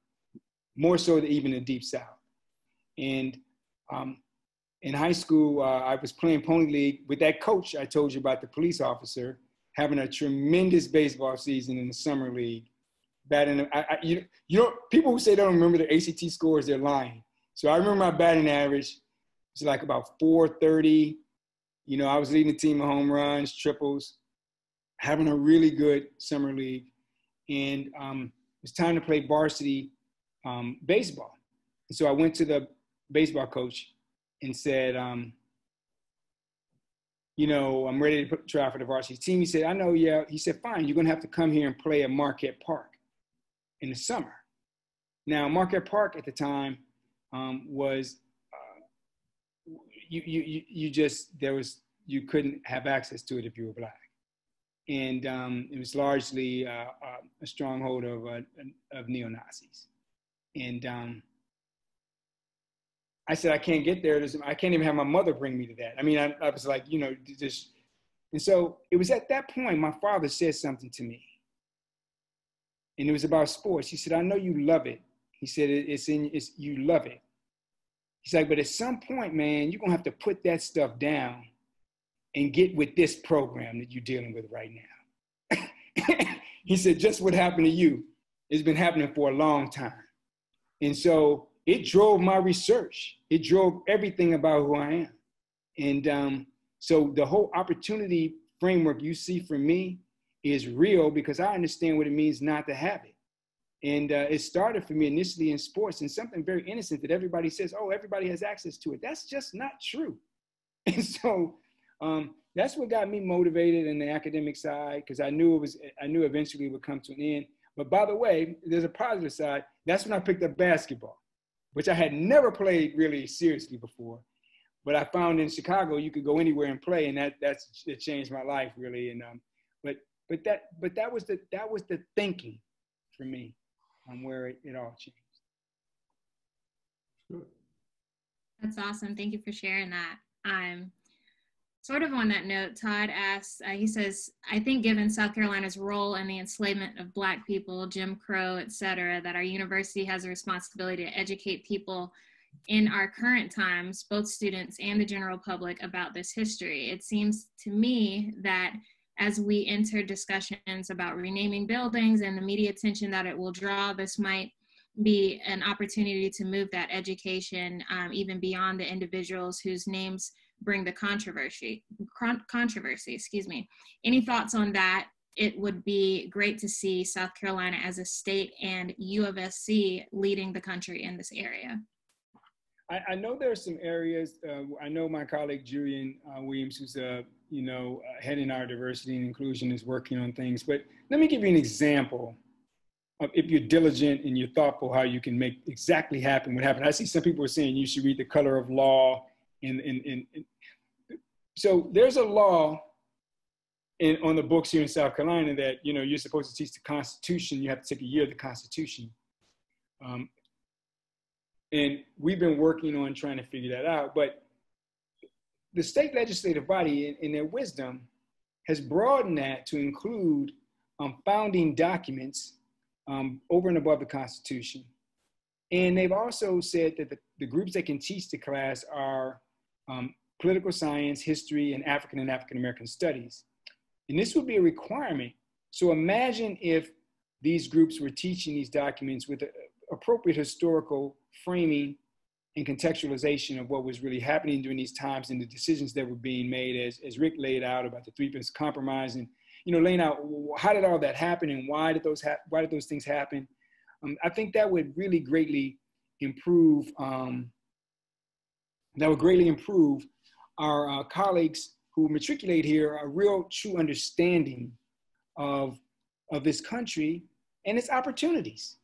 more so than even the Deep South. And um, in high school, uh, I was playing pony league with that coach I told you about, the police officer, having a tremendous baseball season in the summer league. Batting, I, I, you, you know, people who say they don't remember their ACT scores, they're lying. So I remember my batting average It's like about 430. You know, I was leading the team of home runs, triples, having a really good summer league. And um, it was time to play varsity um, baseball. And so I went to the baseball coach and said, um, you know, I'm ready to put, try for the varsity team. He said, I know, yeah. He said, fine, you're gonna have to come here and play at Marquette Park in the summer. Now, Marquette Park at the time um, was, you, you, you just, there was, you couldn't have access to it if you were black. And um, it was largely uh, uh, a stronghold of, uh, of neo-Nazis. And um, I said, I can't get there. I can't even have my mother bring me to that. I mean, I, I was like, you know, just, and so it was at that point my father said something to me. And it was about sports. He said, I know you love it. He said, it's in, it's, you love it. He's like, but at some point, man, you're to have to put that stuff down and get with this program that you're dealing with right now. (laughs) he said, just what happened to you, it's been happening for a long time. And so it drove my research. It drove everything about who I am. And um, so the whole opportunity framework you see from me is real because I understand what it means not to have it. And uh, it started for me initially in sports and something very innocent that everybody says, oh, everybody has access to it. That's just not true. (laughs) And so um, that's what got me motivated in the academic side because I knew it was, I knew eventually it would come to an end. But by the way, there's a positive side. That's when I picked up basketball which I had never played really seriously before. But I found in Chicago you could go anywhere and play, and that that's it changed my life really. And um, but but that but that was the that was the thinking for me on where it, it all changed. That's awesome. Thank you for sharing that. Um, sort of on that note, Todd asks, uh, he says, I think given South Carolina's role in the enslavement of Black people, Jim Crow, et cetera, that our university has a responsibility to educate people in our current times, both students and the general public, about this history. It seems to me that as we enter discussions about renaming buildings and the media attention that it will draw, this might be an opportunity to move that education um, even beyond the individuals whose names bring the controversy controversy excuse me. Any thoughts on that? It would be great to see south carolina as a state and u of sc leading the country in this area i, I know there are some areas uh, i know my colleague julian uh, williams who's a you know uh, heading our diversity and inclusion is working on things but let me give you an example of if you're diligent and you're thoughtful how you can make exactly happen what happened i see some people are saying you should read the color of law in so there's a law in, on the books here in South Carolina that you know you're supposed to teach the Constitution. You have to take a year of the Constitution, um, and we've been working on trying to figure that out. But the state legislative body, in, in their wisdom, has broadened that to include um, founding documents um, over and above the Constitution. And they've also said that the, the groups that can teach the class are um, political science, history, and African and African American studies. And this would be a requirement. So imagine if these groups were teaching these documents with appropriate historical framing and contextualization of what was really happening during these times and the decisions that were being made as, as Rick laid out about the three fifths compromise and you know laying out how did all that happen and why did those ha- why did those things happen um, I think that would really greatly improve um, that would greatly improve our uh, colleagues who matriculate here a real true understanding of, of this country and its opportunities.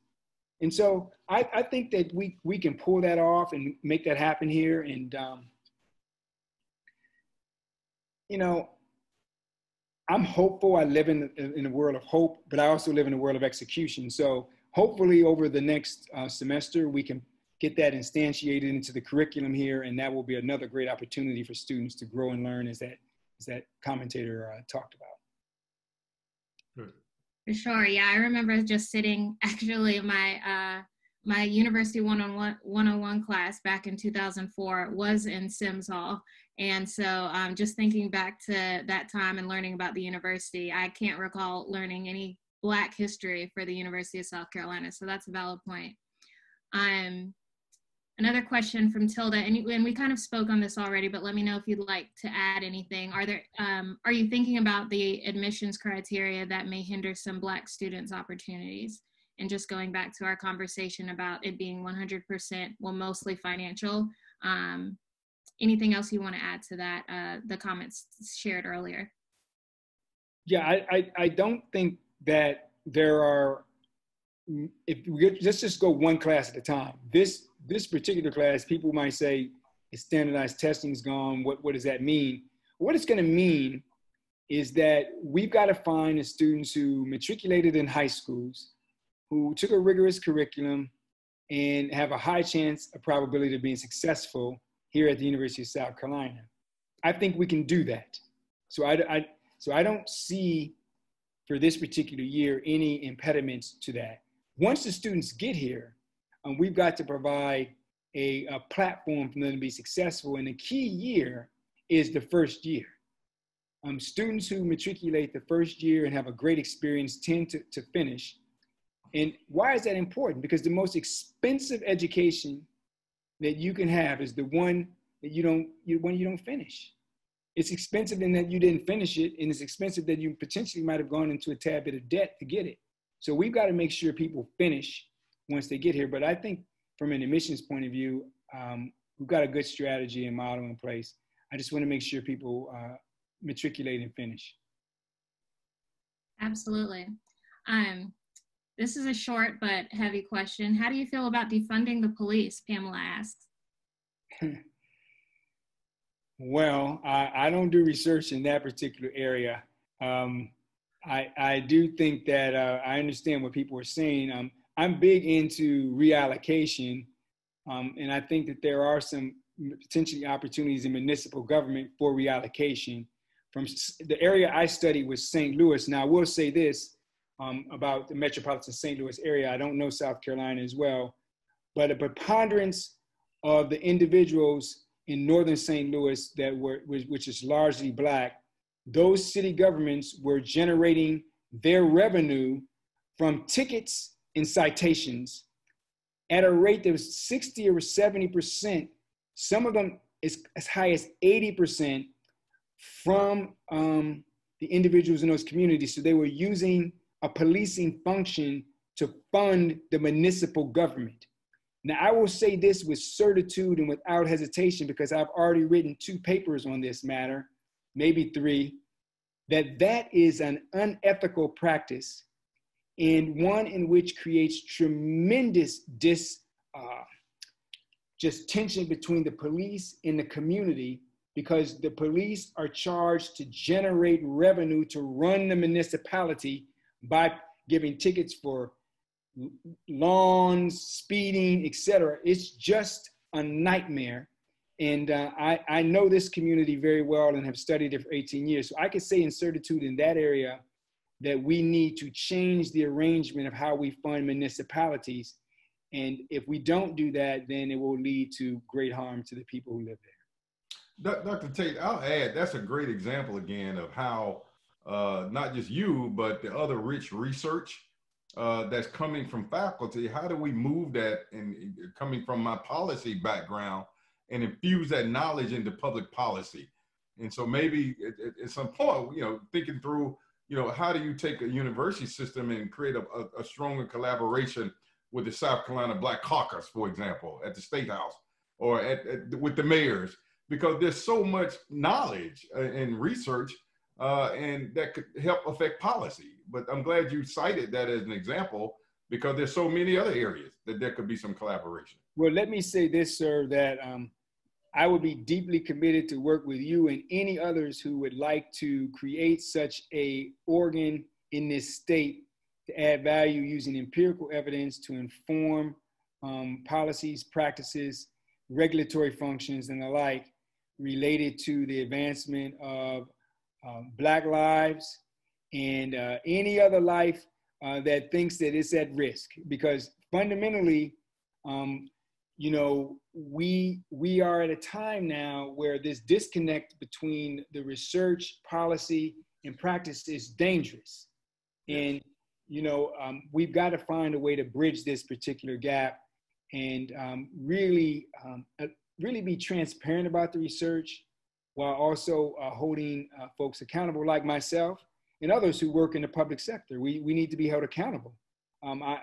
And so I, I think that we, we can pull that off and make that happen here. And, um, you know, I'm hopeful. I live in, in a world of hope, but I also live in a world of execution. So hopefully over the next uh, semester, we can get that instantiated into the curriculum here, and that will be another great opportunity for students to grow and learn as that, as that commentator uh, talked about. For sure, yeah. I remember just sitting (laughs) actually my uh, my University 101, 101 class back in 2004 was in Sims Hall. And so um, just thinking back to that time and learning about the university, I can't recall learning any Black history for the University of South Carolina. So that's a valid point. Um, another question from Tilda, and, and we kind of spoke on this already, but let me know if you'd like to add anything. Are there, um, are you thinking about the admissions criteria that may hinder some Black students' opportunities? And just going back to our conversation about it being 100%, well, mostly financial. Um, anything else you want to add to that, uh, the comments shared earlier? Yeah, I, I, I don't think that there are if we let's just go one class at a time. This this particular class, people might say standardized testing is gone. What what does that mean? What it's going to mean is that we've got to find the students who matriculated in high schools, who took a rigorous curriculum, and have a high chance a probability of being successful here at the University of South Carolina. I think we can do that. So I, I so I don't see for this particular year any impediments to that. Once the students get here, um, we've got to provide a, a platform for them to be successful. And the key year is the first year. Um, students who matriculate the first year and have a great experience tend to, to finish. And why is that important? Because the most expensive education that you can have is the one that you don't, you, when you don't finish it's expensive in that you didn't finish it, and it's expensive that you potentially might have gone into a tad bit of debt to get it. So we've got to make sure people finish once they get here. But I think from an admissions point of view, um, we've got a good strategy and model in place. I just want to make sure people uh, matriculate and finish. Absolutely. Um, this is a short but heavy question. How do you feel about defunding the police? Pamela asks. (laughs) Well, I, I don't do research in that particular area. Um, I, I do think that uh, I understand what people are saying. Um, I'm big into reallocation, um, and I think that there are some potentially opportunities in municipal government for reallocation. From the area I studied was St. Louis. Now, I will say this um, about the metropolitan St. Louis area. I don't know South Carolina as well, but a preponderance of the individuals in northern St. Louis that were, which is largely black, those city governments were generating their revenue from tickets and citations at a rate that was 60 or 70%, some of them is as high as 80% from um, the individuals in those communities. So they were using a policing function to fund the municipal government. Now, I will say this with certitude and without hesitation because I've already written two papers on this matter, maybe three, that that is an unethical practice and one in which creates tremendous dis, uh, just tension between the police and the community because the police are charged to generate revenue to run the municipality by giving tickets for lawns, speeding, etc. It's just a nightmare. And uh, I, I know this community very well and have studied it for 18 years. So I can say in certitude in that area that we need to change the arrangement of how we fund municipalities. And if we don't do that, then it will lead to great harm to the people who live there. Dr. Tate, I'll add that's a great example again of how uh, not just you, but the other rich research uh, that's coming from faculty, how do we move that and coming from my policy background and infuse that knowledge into public policy? And so maybe at, at some point, you know, thinking through, you know, how do you take a university system and create a, a, a stronger collaboration with the South Carolina Black Caucus, for example, at the State House or at, at with the mayors? Because there's so much knowledge uh, and research uh, and that could help affect policy. But I'm glad you cited that as an example because there's so many other areas that there could be some collaboration. Well, let me say this, sir, that um, I would be deeply committed to work with you and any others who would like to create such a organ in this state to add value using empirical evidence to inform um, policies, practices, regulatory functions, and the like related to the advancement of um, Black lives, and uh, any other life uh, that thinks that it's at risk. Because fundamentally, um, you know, we we are at a time now where this disconnect between the research, policy, and practice is dangerous, and you know, um, we've got to find a way to bridge this particular gap and um, really, um, uh, really be transparent about the research while also uh, holding uh, folks accountable like myself and others who work in the public sector. We, we need to be held accountable. Um, I,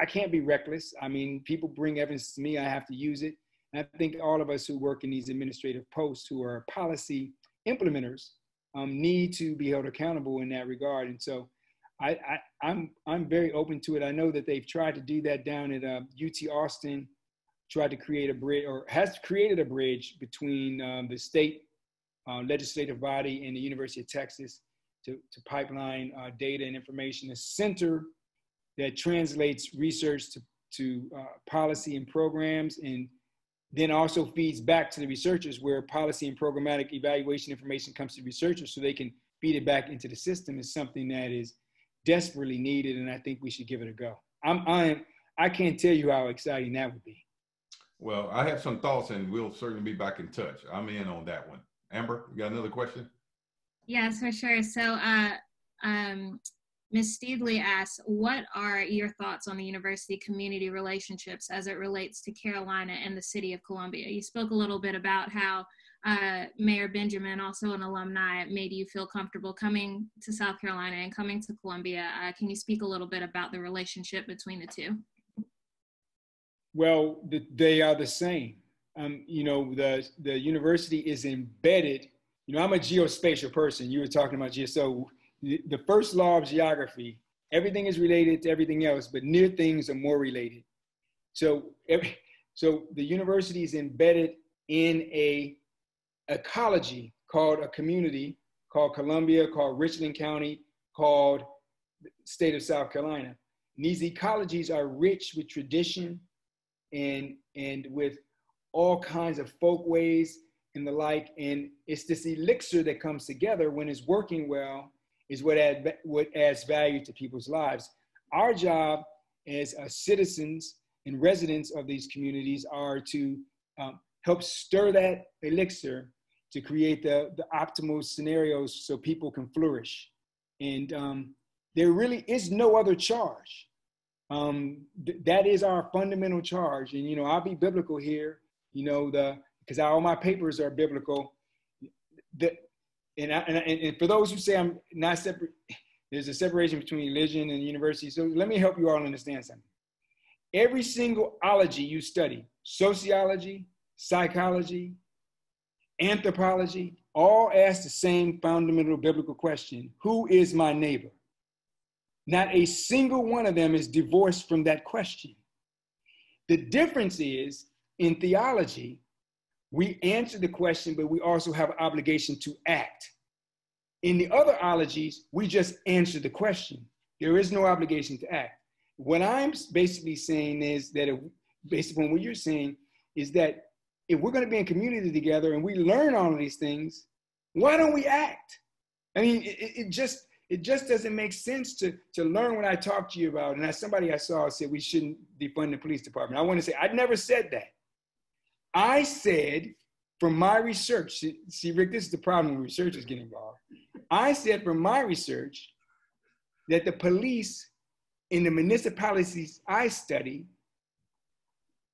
I can't be reckless. I mean, people bring evidence to me, I have to use it. And I think all of us who work in these administrative posts who are policy implementers um, need to be held accountable in that regard. And so I, I, am I'm, I'm very open to it. I know that they've tried to do that down at uh, UT Austin, tried to create a bridge or has created a bridge between um, the state uh, legislative body and the University of Texas to, to pipeline uh, data and information. A center that translates research to, to uh, policy and programs and then also feeds back to the researchers where policy and programmatic evaluation information comes to researchers so they can feed it back into the system is something that is desperately needed, and I think we should give it a go. I'm, I'm, I can't tell you how exciting that would be. Well, I have some thoughts, and we'll certainly be back in touch. I'm in on that one. Amber, you got another question? Yes, for sure. So, uh, um, Ms. Steedley asks, what are your thoughts on the university community relationships as it relates to Carolina and the city of Columbia? You spoke a little bit about how uh, Mayor Benjamin, also an alumni, made you feel comfortable coming to South Carolina and coming to Columbia. Uh, can you speak a little bit about the relationship between the two? Well, the, they are the same. Um, you know, the, the university is embedded. You know, I'm a geospatial person. You were talking about geo. The, first law of geography, everything is related to everything else, but near things are more related. So, every, so the university is embedded in a ecology called a community called Columbia, called Richland County, called state of South Carolina. And these ecologies are rich with tradition and, and with all kinds of folk ways and the like. And it's this elixir that comes together when it's working well is what, add, what adds value to people's lives. Our job as uh, citizens and residents of these communities are to um, help stir that elixir to create the, the optimal scenarios so people can flourish. And um, there really is no other charge. Um, th- that is our fundamental charge. And, you know, I'll be biblical here, you know, the, because all my papers are biblical. The, and, I, and, and for those who say I'm not separate, there's a separation between religion and university. So let me help you all understand something. Every single ology you study, sociology, psychology, anthropology, all ask the same fundamental biblical question Who is my neighbor? Not a single one of them is divorced from that question. The difference is in theology, we answer the question, but we also have an obligation to act. In the other ologies, we just answer the question. There is no obligation to act. What I'm basically saying is that, if, based upon what you're saying, is that if we're going to be in community together and we learn all of these things, why don't we act? I mean, it, it just it just doesn't make sense to to learn what I talked to you about. And as somebody I saw said we shouldn't defund the police department. I want to say I never said that. I said from my research, see, Rick, this is the problem when researchers get involved. I said from my research that the police in the municipalities I study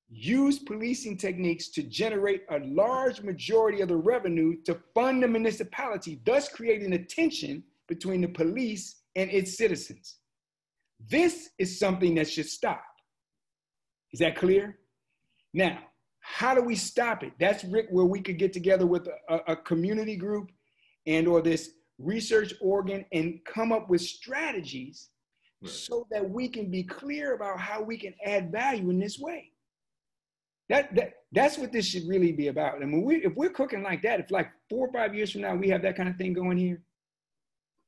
use policing techniques to generate a large majority of the revenue to fund the municipality, thus creating a tension between the police and its citizens. This is something that should stop. Is that clear? Now, how do we stop it? That's Rick, where we could get together with a, a community group and or this research organ and come up with strategies right. so that we can be clear about how we can add value in this way. That, that that's what this should really be about. I mean, we, if we're cooking like that, if like four or five years from now we have that kind of thing going here,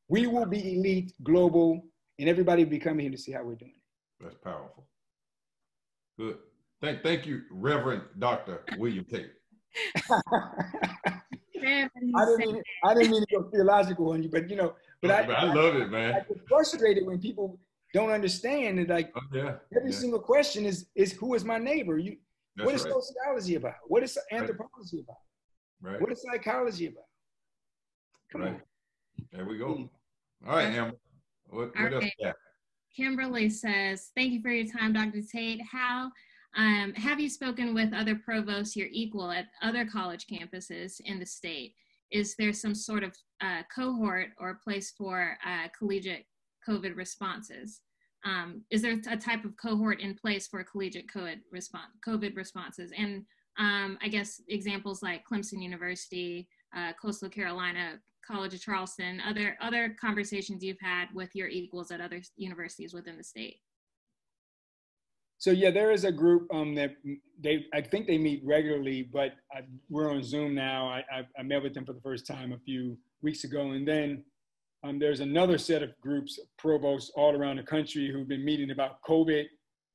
we will be elite, global, and everybody will be coming here to see how we're doing. That's powerful. Good. Thank, thank you, Reverend Dr. William Tate. I didn't mean I didn't mean to go theological on you, but you know, but I, I love it, man. I get frustrated when people don't understand that like oh, yeah, every yeah. single question is is who is my neighbor? You That's what is right. sociology about? What is anthropology about? Right. What is psychology about? Come right. on. There we go. Mm. All right, Amber. What, what else? Okay. Yeah. Kimberly says, thank you for your time, Dr. Tate. How um, have you spoken with other provosts, your equal at other college campuses in the state? Is there some sort of uh, cohort or place for uh, collegiate COVID responses? Um, is there a type of cohort in place for collegiate COVID, COVID responses? And um, I guess examples like Clemson University, uh, Coastal Carolina, College of Charleston, other other conversations you've had with your equals at other universities within the state. So yeah, there is a group um, that they I think they meet regularly, but I, we're on Zoom now. I, I, I met with them for the first time a few weeks ago, and then um, there's another set of groups, provosts all around the country who've been meeting about COVID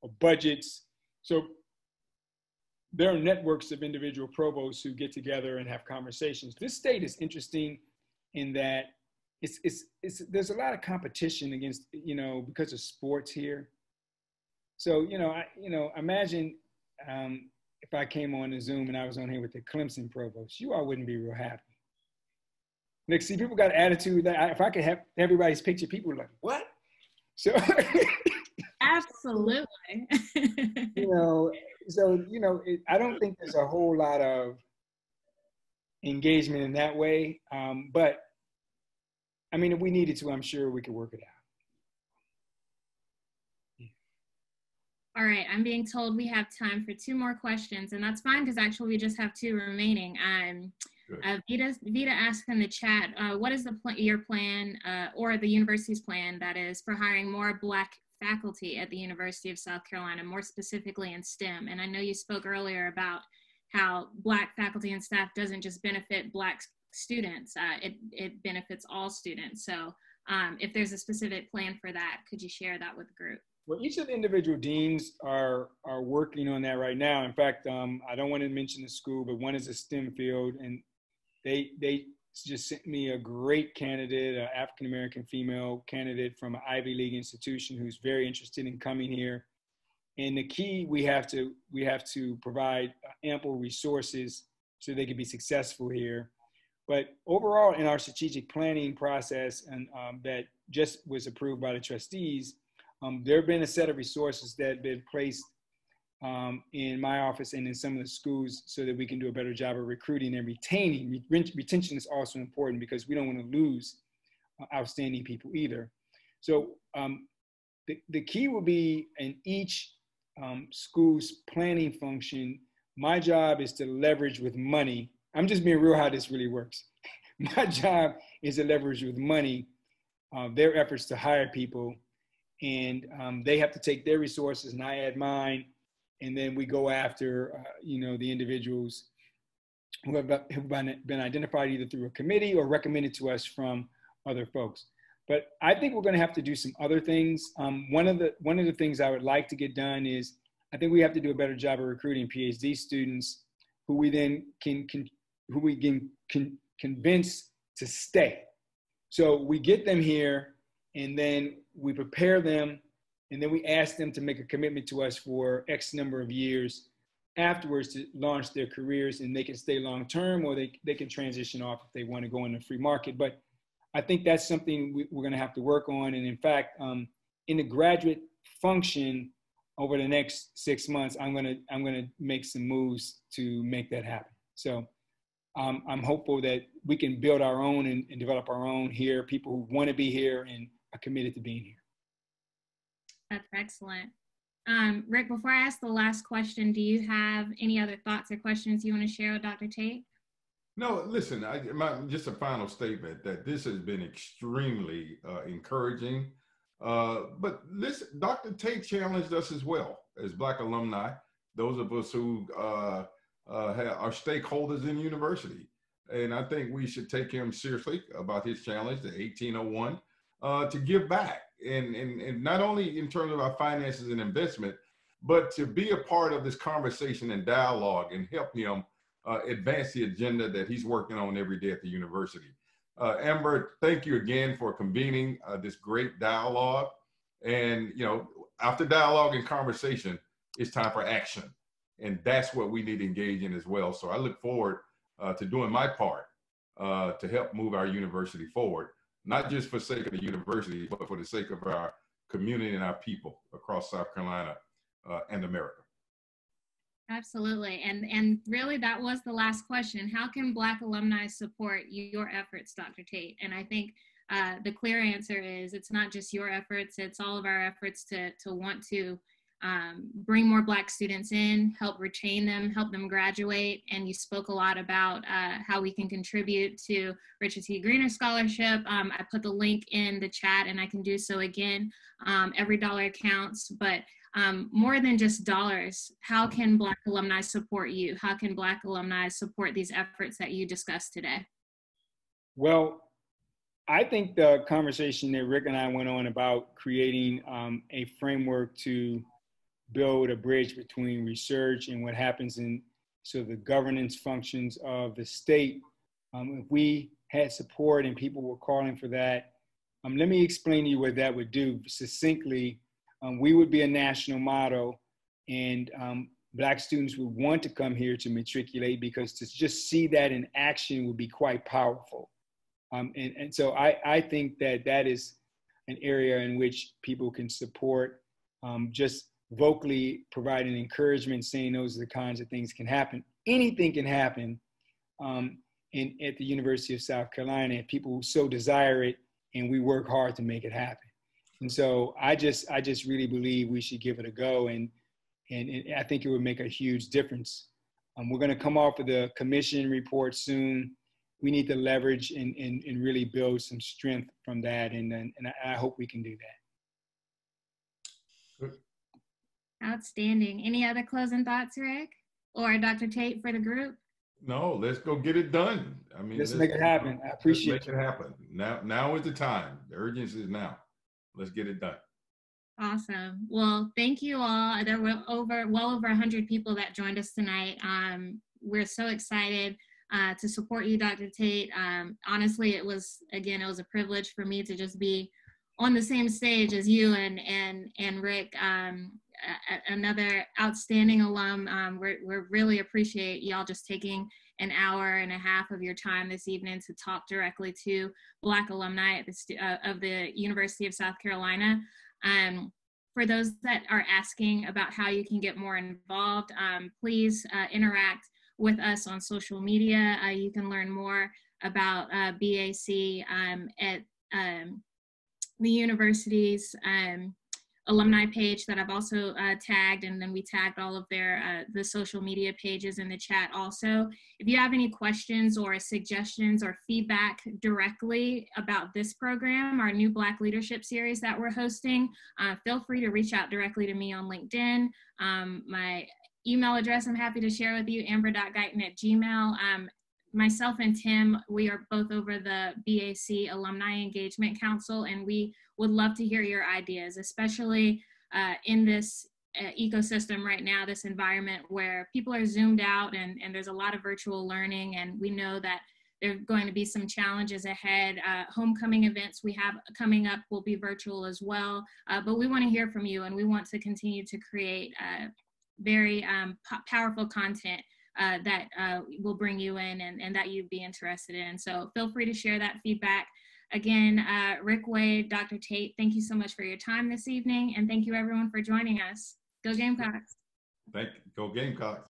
or budgets. So there are networks of individual provosts who get together and have conversations. This state is interesting in that it's, it's, it's, there's a lot of competition against, you know, because of sports here. So, you know, I, you know, imagine um, if I came on the Zoom and I was on here with the Clemson provost, you all wouldn't be real happy. Like, see, people got attitude that I, if I could have everybody's picture, people are like, what? So, (laughs) Absolutely. you know, so, you know, it, I don't think there's a whole lot of engagement in that way. Um, but I mean, if we needed to, I'm sure we could work it out. All right, I'm being told we have time for two more questions, and that's fine because actually we just have two remaining. Um, uh, Vita, Vita asked in the chat, uh, what is the pl- your plan uh, or the university's plan that is for hiring more Black faculty at the University of South Carolina, more specifically in STEM? And I know you spoke earlier about how Black faculty and staff doesn't just benefit Black students, uh, it, it benefits all students. So um, if there's a specific plan for that, could you share that with the group? Well, each of the individual deans are are working on that right now. In fact, um, I don't want to mention the school, but one is a STEM field, and they they just sent me a great candidate, an African American female candidate from an Ivy League institution who's very interested in coming here. And the key we have to we have to provide ample resources so they can be successful here. But overall, in our strategic planning process, and um, that just was approved by the trustees, um, there have been a set of resources that have been placed um, in my office and in some of the schools so that we can do a better job of recruiting and retaining. Re- retention is also important because we don't want to lose uh, outstanding people either. So um, the, the key will be in each um, school's planning function. My job is to leverage with money. I'm just being real how this really works. (laughs) My job is to leverage with money uh, their efforts to hire people and um, they have to take their resources and I add mine, and then we go after uh, you know the individuals who have been identified either through a committee or recommended to us from other folks. But I think we're going to have to do some other things. Um, one of the one of the things I would like to get done is I think we have to do a better job of recruiting PhD students who we then can, can who we can, can convince to stay. So we get them here and then we prepare them and then we ask them to make a commitment to us for X number of years afterwards to launch their careers and they can stay long term or they, they can transition off if they want to go in the free market. But I think that's something we, are going to have to work on. And in fact, um, in the graduate function over the next six months, I'm going to I'm going to make some moves to make that happen. So um, I'm hopeful that we can build our own and, and develop our own here. People who want to be here and are committed to being here. That's excellent. Um, Rick, before I ask the last question, do you have any other thoughts or questions you want to share with Dr. Tate? No, listen, I, my, just a final statement that this has been extremely uh, encouraging. Uh, but listen, Dr. Tate challenged us as well as Black alumni, those of us who uh, uh, have, are stakeholders in university. And I think we should take him seriously about his challenge, the 1801, uh, to give back. And, and, and not only in terms of our finances and investment, but to be a part of this conversation and dialogue and help him uh, advance the agenda that he's working on every day at the university. Uh, Amber, thank you again for convening uh, this great dialogue. And, you know, after dialogue and conversation, it's time for action. And that's what we need to engage in as well. So I look forward uh, to doing my part uh, to help move our university forward, not just for sake of the university, but for the sake of our community and our people across South Carolina uh, and America. Absolutely. And and really that was the last question. How can Black alumni support your efforts, Dr. Tate? And I think uh, the clear answer is it's not just your efforts, it's all of our efforts to, to want to um, bring more Black students in, help retain them, help them graduate. And you spoke a lot about uh, how we can contribute to Richard T. Greener Scholarship. Um, I put the link in the chat and I can do so again. Um, every dollar counts, but um, more than just dollars, how can Black alumni support you? How can Black alumni support these efforts that you discussed today? Well, I think the conversation that Rick and I went on about creating um, a framework to build a bridge between research and what happens in so the governance functions of the state. Um, if we had support and people were calling for that, um, let me explain to you what that would do succinctly um, we would be a national model and um, black students would want to come here to matriculate because to just see that in action would be quite powerful. Um, and, and so I, I think that that is an area in which people can support um, just vocally providing encouragement, saying those are the kinds of things can happen. Anything can happen um, in, at the University of South Carolina if people so desire it and we work hard to make it happen. And so I just I just really believe we should give it a go, and and, and I think it would make a huge difference. Um, we're going to come off of the commission report soon. We need to leverage and, and, and really build some strength from that, and and, and I hope we can do that. Outstanding. Any other closing thoughts, Rick, or Dr. Tate for the group? No, let's go get it done. I mean, let's, let's make it happen. I appreciate let's make it. it happen. Now, now is the time. The urgency is now. Let's get it done. Awesome. Well, thank you all. There were over well over 100 people that joined us tonight. Um, we're so excited uh, to support you, Dr. Tate. Um, honestly, it was again, it was a privilege for me to just be on the same stage as you and and and Rick. Um, a, another outstanding alum. Um, we really appreciate y'all just taking an hour and a half of your time this evening to talk directly to Black alumni the, uh, of the University of South Carolina. Um, for those that are asking about how you can get more involved, um, please uh, interact with us on social media. Uh, you can learn more about uh, BAC um, at um, the university's um, alumni page that I've also uh, tagged, and then we tagged all of their uh, the social media pages in the chat also. If you have any questions or suggestions or feedback directly about this program, our new Black Leadership Series that we're hosting, uh, feel free to reach out directly to me on LinkedIn. Um, my email address I'm happy to share with you, amber.guyton at gmail. Um, myself and Tim, we are both over the BAC Alumni Engagement Council, and we would love to hear your ideas, especially uh, in this uh, ecosystem right now, this environment where people are zoomed out and, and there's a lot of virtual learning, and we know that there are going to be some challenges ahead. Uh, homecoming events we have coming up will be virtual as well, uh, but we want to hear from you and we want to continue to create uh, very um, powerful content uh, that uh, will bring you in and, and that you'd be interested in. So feel free to share that feedback. Again, uh, Rick Wade, Dr. Tate, thank you so much for your time this evening. And thank you everyone for joining us. Go Gamecocks. Thank you. Go Gamecocks.